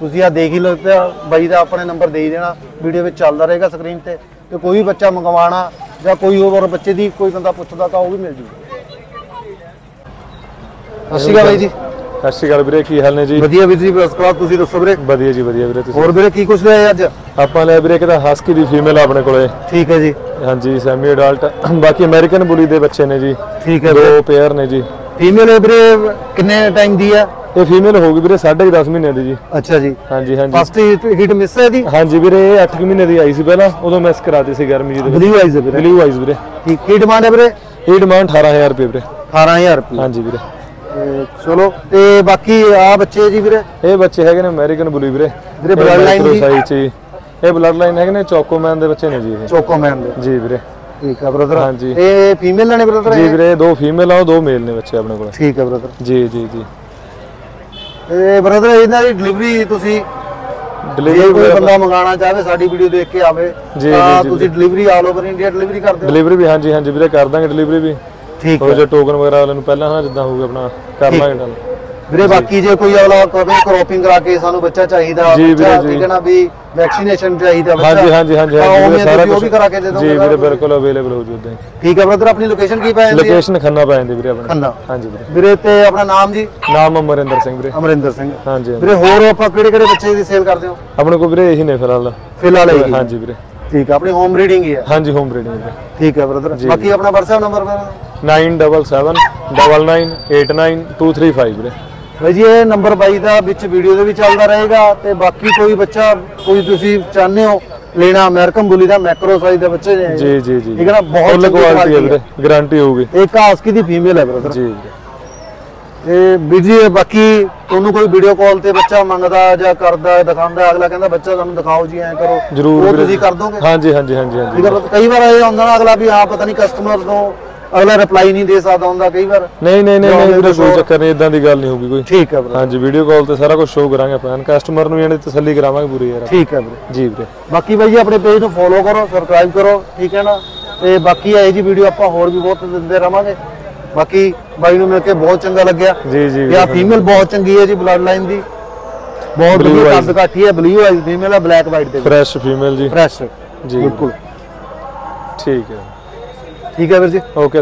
ਤੁਸੀਂ ਆ ਦੇਖ ਹੀ ਲਓ ਤੇ ਬਾਈ ਦਾ ਆਪਣੇ ਨੰਬਰ ਦੇ ਹੀ ਦੇਣਾ ਵੀਡੀਓ ਵਿੱਚ ਚੱਲਦਾ ਰਹੇਗਾ ਸਕਰੀਨ ਤੇ ਤੇ ਕੋਈ ਵੀ ਬੱਚਾ ਮੰਗਵਾਉਣਾ ਜਾਂ ਕੋਈ ਹੋਰ ਬੱਚੇ ਦੀ ਕੋਈ ਬੰਦਾ ਪੁੱਛਦਾ ਤਾਂ ਉਹ ਵੀ ਮਿਲ ਜੂਗਾ ਸਤਿ ਸ਼੍ਰੀ ਅਕਾਲ ਬਾਈ ਜੀ ਸਤਿ ਸ਼੍ਰੀ ਅਕਾਲ ਵੀਰੇ ਕੀ ਹਾਲ ਨੇ ਜੀ? ਵਧੀਆ ਵੀਰ ਜੀ ਬਸ ਕਲਾਸ ਤੁਸੀਂ ਦੱਸੋ ਵੀਰੇ? ਵਧੀਆ ਜੀ ਵਧੀਆ ਵੀਰੇ ਤੁਸੀਂ ਹੋਰ ਵੀਰੇ ਕੀ ਕੁਛ ਲਿਆਏ ਅੱਜ? ਆਪਾਂ ਲੈ ਵੀਰੇ ਇੱਕ ਤਾਂ ਹਸਕੀ ਦੀ ਫੀਮੇਲ ਆਪਣੇ ਕੋਲੇ। ਠੀਕ ਹੈ ਜੀ। ਹਾਂਜੀ ਸੈਮੀ ਅਡਲਟ ਬਾਕੀ ਅਮਰੀਕਨ ਬੁਲੀ ਦੇ ਬੱਚੇ ਨੇ ਜੀ। ਠੀਕ ਹੈ ਦੋ ਪੇਅਰ ਨੇ ਜੀ। ਫੀਮੇਲ ਵੀਰੇ ਕਿੰਨੇ ਟਾਈਮ ਦੀ ਆ? ਇਹ ਫੀਮੇਲ ਹੋਊਗੀ ਵੀਰੇ 10.5 ਮਹੀਨੇ ਦੀ ਜੀ। ਅੱਛਾ ਜੀ। ਹਾਂਜੀ ਹਾਂਜੀ। ਫਸਟ ਹਿੱਟ ਮਿਸ ਹੈ ਇਹਦੀ? ਹਾਂਜੀ ਵੀਰੇ ਇਹ 8 ਮਹੀਨੇ ਦੀ ਆਈ ਸੀ ਪਹਿਲਾਂ ਉਦੋਂ ਮਿਸ ਕਰਾਤੀ ਸੀ ਗਰਮੀ ਜੀ ਦੇ ਬਲੂ ਆਈਜ਼ ਵੀਰੇ। ਬਲੂ ਆਈਜ਼ ਵੀਰੇ। ਠੀਕ ਕੀ ਡਿਮਾਂਡ ਹੈ ਵੀਰੇ? ਇਹ ਡਿਮਾਂਡ 18000 ਰੁਪਏ ਵੀਰੇ। 18000 ਰੁਪਏ। ਹਾਂਜੀ ਵੀਰੇ। ਚਲੋ ਤੇ ਬਾਕੀ ਆ ਬੱਚੇ ਜੀ ਵੀਰੇ? ਇਹ ਬੱਚੇ ਹੈਗੇ ਨੇ ਅਮਰੀਕਨ ਬੁਲੀ ਵੀਰੇ। ਵੀਰੇ blood line ਦੀ- ਸਾਈਜ਼ ਚ ਜੀ। ਇਹ ਬਲੱਡ ਲਾਈਨ ਹੈਗੇ ਨੇ ਚੋਕੋਮੈਨ ਦੇ ਬੱਚੇ ਨੇ ਜੀ ਇਹ। ਚੋਕੋਮੈਨ ਦੇ। ਜੀ ਵੀਰੇ। ਠੀਕ ਹੈ ਬ੍ਰਦਰ ਹਾਂਜੀ। ਇਹ ਫੀਮੇਲ ਨੇ ਬ੍ਰਦਰ ਜੀ ਵੀਰੇ ਦੋ ਫੀਮੇਲ ਆ ਦੋ ਮੇਲ ਨੇ ਬੱਚੇ ਆਪਣੇ ਕੋਲ। ਠੀਕ ਹੈ ਬ੍ਰਦਰ ਜੀ ਜੀ ਜੀ। ਤੇ ਬ੍ਰਦਰ ਇਹਨਾਂ ਦੀ ਡਿਲੀਵਰੀ ਤੁਸੀਂ ਡਿਲੀਵਰੀ ਕੋਈ ਬੰਦਾ ਮੰਗਾਉਣਾ ਚਾਹਵੇ ਸਾਡੀ ਵੀਡੀਓ ਦੇਖ ਕੇ ਆਵੇ ਤਾਂ ਤੁਸੀਂ delivery all over India delivery ਕਰਦੇ ਹੋ? ਡਿਲੀਵਰੀ ਵੀ ਹਾਂਜੀ ਹਾਂਜੀ ਵੀਰੇ ਕਰ ਦਾਂਗੇ ਡਿਲੀਵਰੀ ਵੀ। ਠੀਕ ਹੈ ਜੇ ਟੋਕਨ ਵਗੈਰਾ ਵਾਲੇ ਨੂੰ ਪਹਿਲਾਂ ਹਾਂ ਜਿੱਦਾਂ ਹੋਊਗਾ ਆਪਣਾ ਕਰ। ਲਾਂਗੇ ਗੱਲ। ਵੀਰੇ ਬਾਕੀ ਜੇ ਕੋਈ ਅਗਲਾ ਕਵੇ ਕ੍ਰੋਪਿੰਗ ਕਰਾ ਕੇ ਸਾਨੂੰ ਬੱਚਾ ਚਾਹੀਦਾ ਬੱਚਾ। ਠੀਕ ਹੈ ਨਾ ਵੀ ਵੈਕਸੀਨੇਸ਼ਨ ਚਾਹੀਦਾ ਬੱਚਾ। ਹਾਂਜੀ ਹਾਂਜੀ ਹਾਂਜੀ ਹਾਂਜੀ ਸਾਰਾ ਕੁਝ ਵੀ ਕਰਾ ਕੇ ਦੇ ਦੋਗੇ ਜੀ ਵੀਰੇ ਬਿਲਕੁਲ ਅਵੇਲੇਬਲ ਹੋ ਜੂ ਉਦਾਂ ਹੀ। ਠੀਕ ਹੈ ਬ੍ਰਦਰ ਆਪਣੀ ਲੋਕੇਸ਼ਨ ਕੀ ਪੈ ਜਾਂਦੀ ਹੈ? ਲੋਕੇਸ਼ਨ ਖੰਨਾ ਪੈ ਜਾਂਦੀ ਵੀਰੇ ਆਪਣੇ। ਖੰਨਾ। ਹਾਂਜੀ ਵੀਰੇ। ਵੀਰੇ ਤੇ ਆਪਣਾ ਨਾਮ ਜੀ? ਨਾਮ ਅਮਰਿੰਦਰ ਸਿੰਘ ਵੀਰੇ। ਅਮਰਿੰਦਰ ਸਿੰਘ। ਹਾਂਜੀ। ਵੀਰੇ ਹੋਰ ਆਪਾਂ ਕਿਹੜੇ ਕਿਹੜੇ ਬੱਚੇ ਦੀ ਸੇਲ ਕਰਦੇ ਹੋ? ਆਪਣੇ ਕੋਲ ਵੀਰੇ ਇਹੀ ਨੇ ਫਿਲਹਾਲ। ਫਿਲਹਾਲ ਹਾਂਜੀ ਵੀਰੇ। ਠੀਕ ਹੈ ਆਪਣੀ ਹੋਮ ਰੀਡਿੰਗ ਹੀ ਹੈ ਹਾਂਜੀ ਹੋਮ ਬਰੀਡਿੰਗ ਵੀਰੇ ਠੀਕ ਹੈ ਬ੍ਰਦਰ ਬਾਕੀ ਆਪਣਾ WhatsApp ਨੰਬਰ ਵੀਰੇ 9779992235 ਵੀਰੇ। ਭਾਈ ਜੀ ਇਹ ਨੰਬਰ ਬਾਈ ਦਾ ਵਿੱਚ ਵੀਡੀਓ ਦੇ ਵੀ ਚੱਲਦਾ ਰਹੇਗਾ ਤੇ ਬਾਕੀ ਕੋਈ ਬੱਚਾ ਕੋਈ ਤੁਸੀਂ ਚਾਹੁੰਦੇ ਹੋ ਲੈਣਾ ਅਮਰੀਕਨ ਬੁਲੀ ਦਾ ਮੈਕਰੋ ਸਾਈਜ਼ ਦੇ ਬੱਚੇ ਨੇ ਜੀ ਜੀ ਜੀ। ਠੀਕ ਹੈ ਨਾ? ਬਹੁਤ ਕੁਆਲਿਟੀ ਹੈ ਵੀਰੇ ਗਾਰੰਟੀ ਹੋਊਗੀ। ਇੱਕ ਆਸਕੀ ਦੀ ਫੀਮੇਲ ਹੈ ਬ੍ਰਦਰ ਜੀ। ਇਹ ਬਾਕੀ ਤੁਹਾਨੂੰ ਕੋਈ ਵੀਡੀਓ ਕਾਲ ਤੇ ਬੱਚਾ ਮੰਗਦਾ ਜਾਂ ਕਰਦਾ ਦਿਖਾਉਂਦਾ ਅਗਲਾ ਕਹਿੰਦਾ ਬੱਚਾ ਸਾਨੂੰ ਦਿਖਾਓ ਜੀ ਐਂ ਕਰੋ। ਜਰੂਰ ਉਹ ਵੀਰੇ। ਤੁਸੀਂ ਕਰ ਦੋਗੇ? ਹਾਂਜੀ ਹਾਂਜੀ ਹਾਂਜੀ ਹਾਂਜੀ। ਕਈ ਵਾਰ ਇਹ ਹੁੰਦਾ ਨਾ ਅਗਲਾ ਵੀ ਹਾਂ ਪਤਾ ਨਹੀਂ ਕਸਟਮਰ ਤੋਂ ਅਗਲਾ ਰਿਪਲਾਈ ਨਹੀਂ ਦੇ ਸਕਦਾ ਹੁੰਦਾ ਕਈ ਵਾਰ। ਨਹੀਂ ਨਹੀਂ ਨਹੀਂ ਨਹੀਂ ਵੀਰੇ ਕੋਈ। ਚੱਕਰ ਨਹੀਂ ਇਦਾਂ ਦੀ ਗੱਲ ਨਹੀਂ ਹੋਊਗੀ ਕੋਈ। ਠੀਕ ਹੈ ਵੀਰੇ। ਹਾਂਜੀ ਵੀਡੀਓ ਕਾਲ ਤੇ ਸਾਰਾ ਕੁਝ ਸ਼ੋਅ ਕਰਾਂਗੇ ਆਪਾਂ ਕਸਟਮਰ ਨੂੰ ਇਹਨੇ ਤਸੱਲੀ ਕਰਾਵਾਂਗੇ ਪੂਰੀ ਯਾਰ ਠੀਕ ਹੈ ਵੀਰੇ। ਜੀ ਵੀਰੇ। ਬਾਕੀ ਬਾਈ ਜੀ ਆਪਣੇ ਪੇਜ ਨੂੰ ਫੋਲੋ ਕਰੋ ਸਬਸਕ੍ਰਾਈਬ ਕਰੋ ਠੀਕ ਹੈ ਨਾ? ਤੇ ਬਾਕੀ ਇਹ ਜੀ ਵੀਡੀਓ ਆਪਾਂ ਹੋਰ ਵੀ ਬਹੁਤ ਦਿੰਦੇ ਰਵਾਂਗੇ। ਬਾਕੀ ਬਾਈ ਨੂੰ ਮਿਲ ਕੇ ਬਹੁਤ ਚੰਗਾ ਲੱਗਿਆ। ਜੀ ਜੀ ਇਹ ਫੀਮੇਲ ਬਹੁਤ ਚੰਗੀ ਹੈ ਜੀ ਬਲੱਡ ਲਾਈਨ ਦੀ। ਬਹੁਤ ਵਧੀਆ। ਕੱਦ ਕਾਠੀ ਹੈ ਬਲੂ ਆਈਜ਼ ਫੀਮੇਲ ਹੈ ਬਲੈਕ ਵਾਈਟ ਦੇ ਫਰੈਸ਼ ਫੀਮੇਲ ਜੀ। ਫਰੈਸ਼ ਜੀ। ਬਿਲਕੁਲ। ਠੀਕ ਹੈ। ਠੀਕ ਹੈ ਵੀਰ ਜੀ। ਓਕੇ